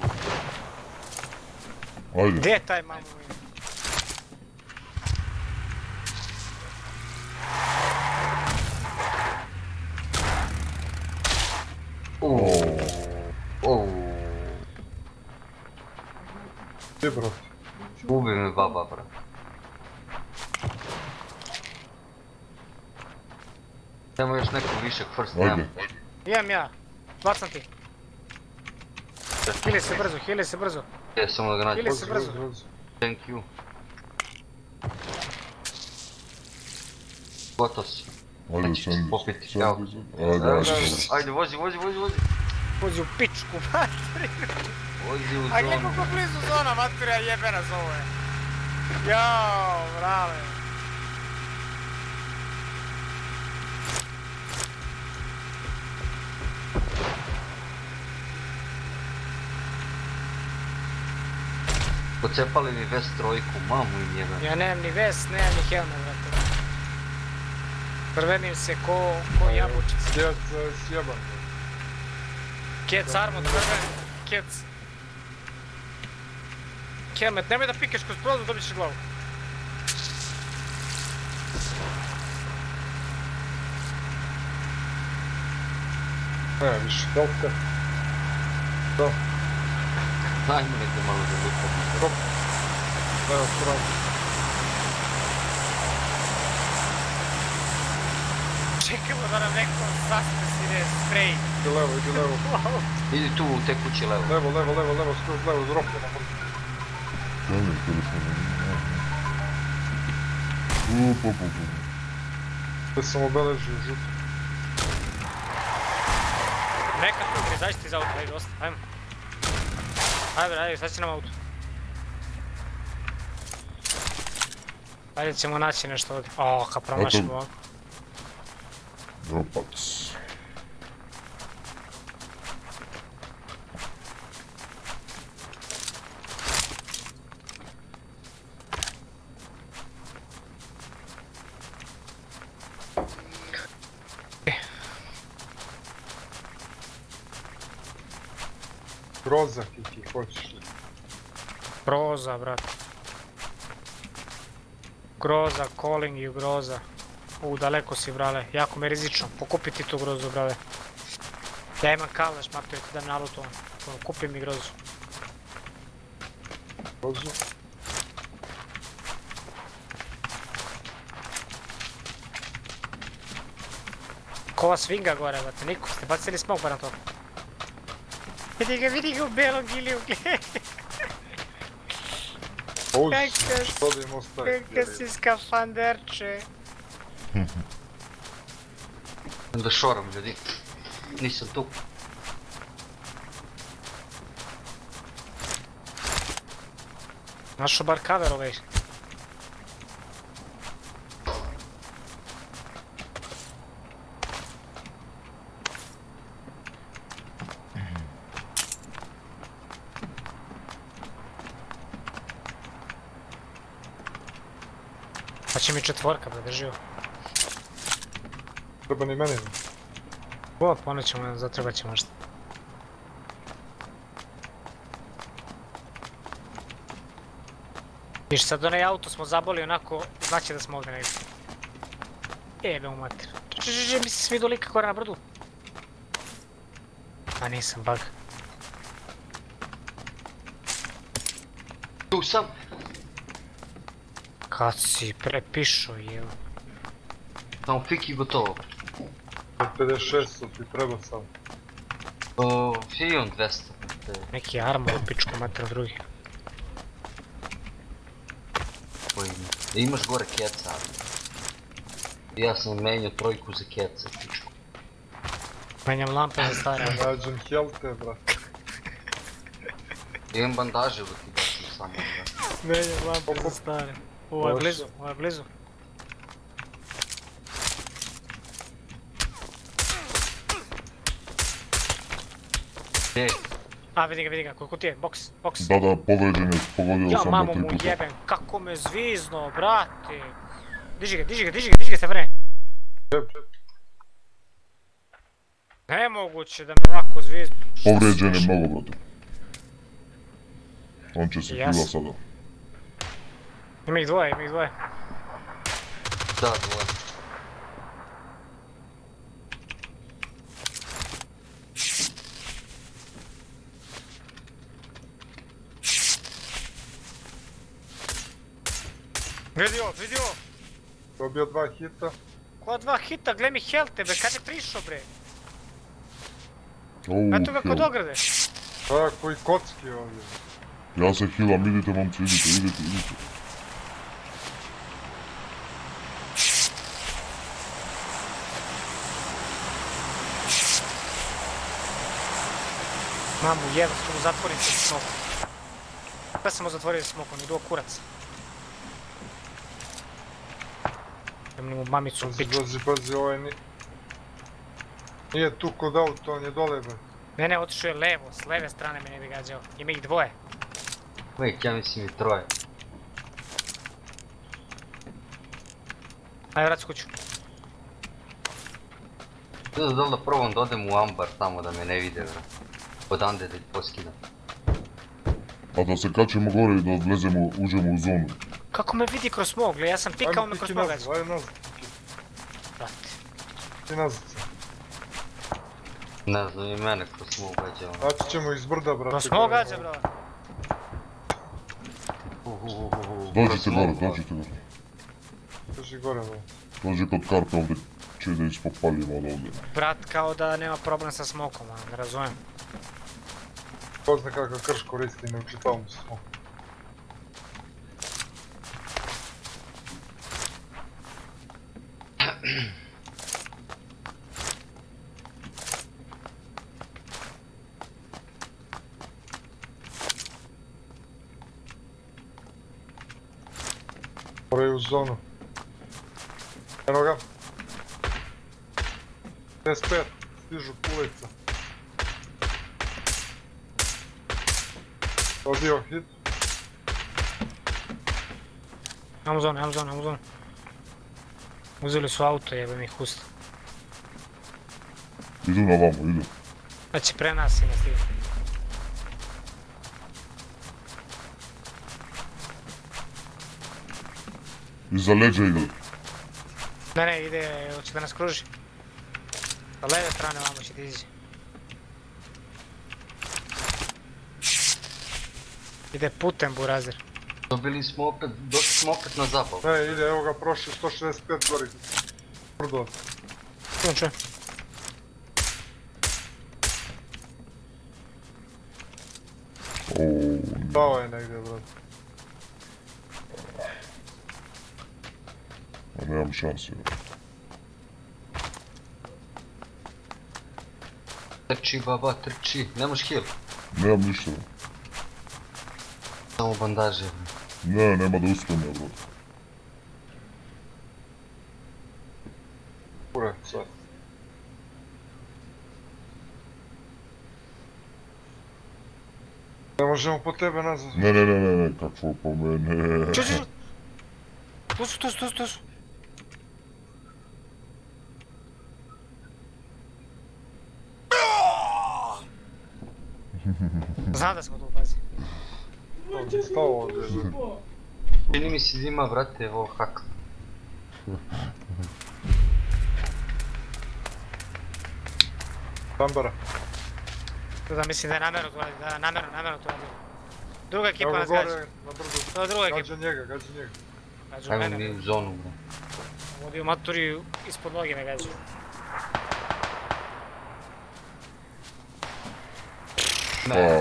Ty bro. Ubimy baba, bro. Temu još neku višak, first nemam. Imam ja. Bacam ti. Hili se brzo, hili se brzo. Ja sam ga naći. Hili se brzo. Thank you. Gotov si. Ajde, sam... Popiti, evo. Ajde, ajde. Ajde, vozi, vozi, vozi, vozi. Vozi u pičku, matri. Vozi u A gdje zonu. koliko blizu zona, materija jebena zove. Jao, brale. Pocepali mi vest trojku, mamu im jebe. Ja nemam ni vest, nemam ni helme, brate. Prvenim se ko, ko jabučica. E, sjeban. Kec armor, prven, kec. Helmet, nemoj da pikeš kroz prozor, dobit ćeš glavu. Ne, više. Delta. Da, Ajmo neke malo da lupamo. evo strano. Čekamo da nam neko saspe si ne sprej. Idi levo, idi levo. Idi tu u te kući levo. Levo, levo, levo, levo, skroz levo, dropu na mrtvu. Ajde, telefon. Up, up, up, up. Da sam obeležio žuto. Neka tu, ti iz auta, ajde, dosta, ajmo. Ajde, ajde, sad će nam auto. Ajde ćemo naći nešto ovdje. O, kad promašimo ovako. Dropac. Groza, Kiki, hoćeš li? Groza, brate. Groza, calling you, groza. U, daleko si, brale. Jako me rizično. Pokupi ti tu grozu, brale. Ja imam kalaš, mater, ti dam nalutovan. Kupi mi grozu. Grozu. Kova swinga gore, brate. Niko, ste bacili smog bar na to. Vidi ga, vidi ga u belom giliju, Uzi, Kakav- što da im ostaje? kakav si skafanderče. Da šoram ljudi. Nisam tu. Našo bar cover će mi četvorka bre, drži ovo. Treba ni meni. O, ponoć ćemo, zatrebat ćemo nešto. Viš sad onaj auto smo zaboli onako, znači da smo ovdje negdje. Jebe u mater. Čežeže, mi se svi do lika gore na brdu. A nisam, bug. Tu sam. Kad si prepišao, jevo. Samo pik i gotovo. 56 su ti treba sam. O, on 200. brate. Neki armor u pičku mater drugi. Koji Da imaš gore keca. Ja sam menjao trojku za keca, pičku. Menjam lampe za stare. Nađem helte, brate. Imam bandaže da ti bacim samo, brate. Menjam lampe za stare. О, е влезо, о, е влезо. Е. А, види га, види га, колко ти е, бокс, бокс. Да, да, поврежен е, повредил съм на три пута. Я, како ме звизно, брате. Дижи га, дижи га, дижи га, дижи га се вре. Не е могуче да ме лако звизно. Поврежен е много, брате. Он че се хила сега. Ima ih dvoje, ima ih dvoje. da, dvoje. Vidi ovo, vidi ovo. Dobio dva hita. Ko dva hita, gle mi helte bre, kad je prišao bre? Uuu, Eto ga kod ograde. A, koji kocki ovdje. Ja se hilam, idite momci, idite, idite, idite. Mamu jebam, što mu zatvorim se smokom. Sve sam mu zatvorio smokom, idu kurac. Idem mu mamicu u Pazi, pazi, ovaj ni... Nije tu kod auto, on je dole, bre. Ne, ne, otišao je levo, s leve strane me ne bi gađao. Ima ih dvoje. Uvijek, ja mislim i troje. Ajde, vrati se kuću. Ne znam da li da probam da odem u ambar tamo da me ne vide, bro. па дан да го скина. А да се качимо горе и да влеземо, ужемо у зону. Како ме види кроз мог, гле, јас сам пикал ме кроз мог. Ајде назад. Брат. Ти назад. Не знам и мене кроз мог ајде. Значи ќе му избрда, брат. Кроз мог ајде, брат. Dođite gore, dođite gore. Dođi gore, bro. Dođi kod karta ovdje, će da ispopalimo od ovdje. Brat, kao da nema problem sa smokom, a ne razumijem. Ko zna kakav krš koristi, ne učitavamo se smo. Moraju u zonu. Eno ga. 55, stižu kulica. Dobio hit. Zonu, imamo zonu. Uzeli su auto, jebem ih usta. Idu na vamo, idu. Znači, pre nas ima stigla. Iza leđa idu. Ne, ne, ide, hoće da nas kruži. Sa leve strane vamo će ti. Ide putem burazer. Dobili smo opet, došli smo opet na zabavu. Ne, ide, evo ga, prošli 165 gori. Brdo. Čujem. Ooo, Dao je negdje, brate. a nemam šanse. Trči baba, trči. Nemaš heal. Nemam ništa. Samo bandaže. Ne, nema da uspijemo, brate. Kure, sad. Ne možemo po tebe nazad. Ne, ne, ne, ne, ne, kakvo po mene. Čuj, čuj, čuj. Tu su, tu su, tu su, tu su. Znam da smo tu, pazi. Stao ovdje. bre. Čini mi se da ima, brate, evo hak. Tambara. Da mislim da je namjerno to radi, da namjerno, namjerno to radi. Druga ekipa Evo ga nas gađa. gore, na brdu. To je druga ekipa. Gađa njega, gađa njega. Gađa Ajmo mene. mi u zonu, bro. Vodi u maturi ispod noge me gađa. Ne,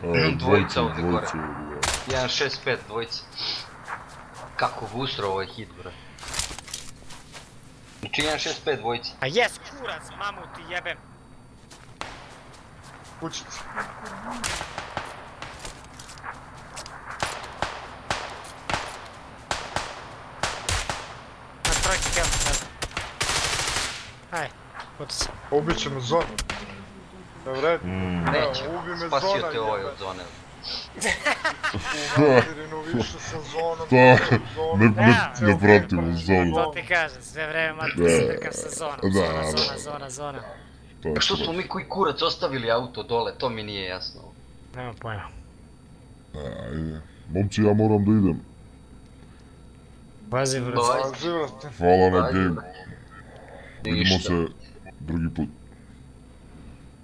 će. E, Dvojica ovdje gore. dvojica ovdje, 1.65, dvojica. Kako gustro ovaj hit, bro. Znači 1.65 dvojica. A jes, kurac, mamu ti jebem. Kućica. Na trojki kel. Aj, puti Vred, Mm. Neće, spasio zona, te ovaj od zone. u materinu više sam zonom. Ne, ne, ne pratimo zonu. To ti kažem, sve vreme mati se drkam sa zonom. Zona, zona, zona, zona. To je Što to. smo mi koji kurac ostavili auto dole, to mi nije jasno. Nema pojma. Ajde. Momci, ja moram da idem. Pazi, brate. Hvala na game. Vidimo se drugi put.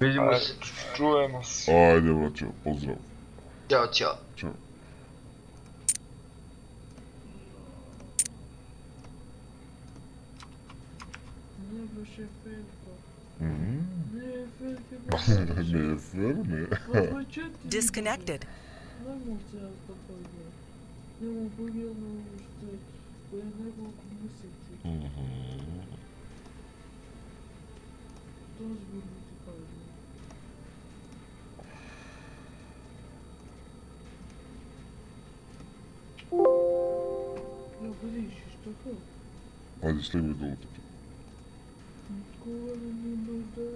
Vidimo se. čujemo se. Ajde, braćo, pozdrav. Ćao, ćao. Ćao. Ne baš je Feljko. Mhm. Ne, Feljko je Ne, fair, ne. Disconnected. Ne mogu se ja to pogledati. Ne mogu pogledati na ovo što je. To je nekoliko mjeseci. Mhm. To ozbiljno Ja brišiš, tako? Ajde, stigli dole. Nikoga ne ima da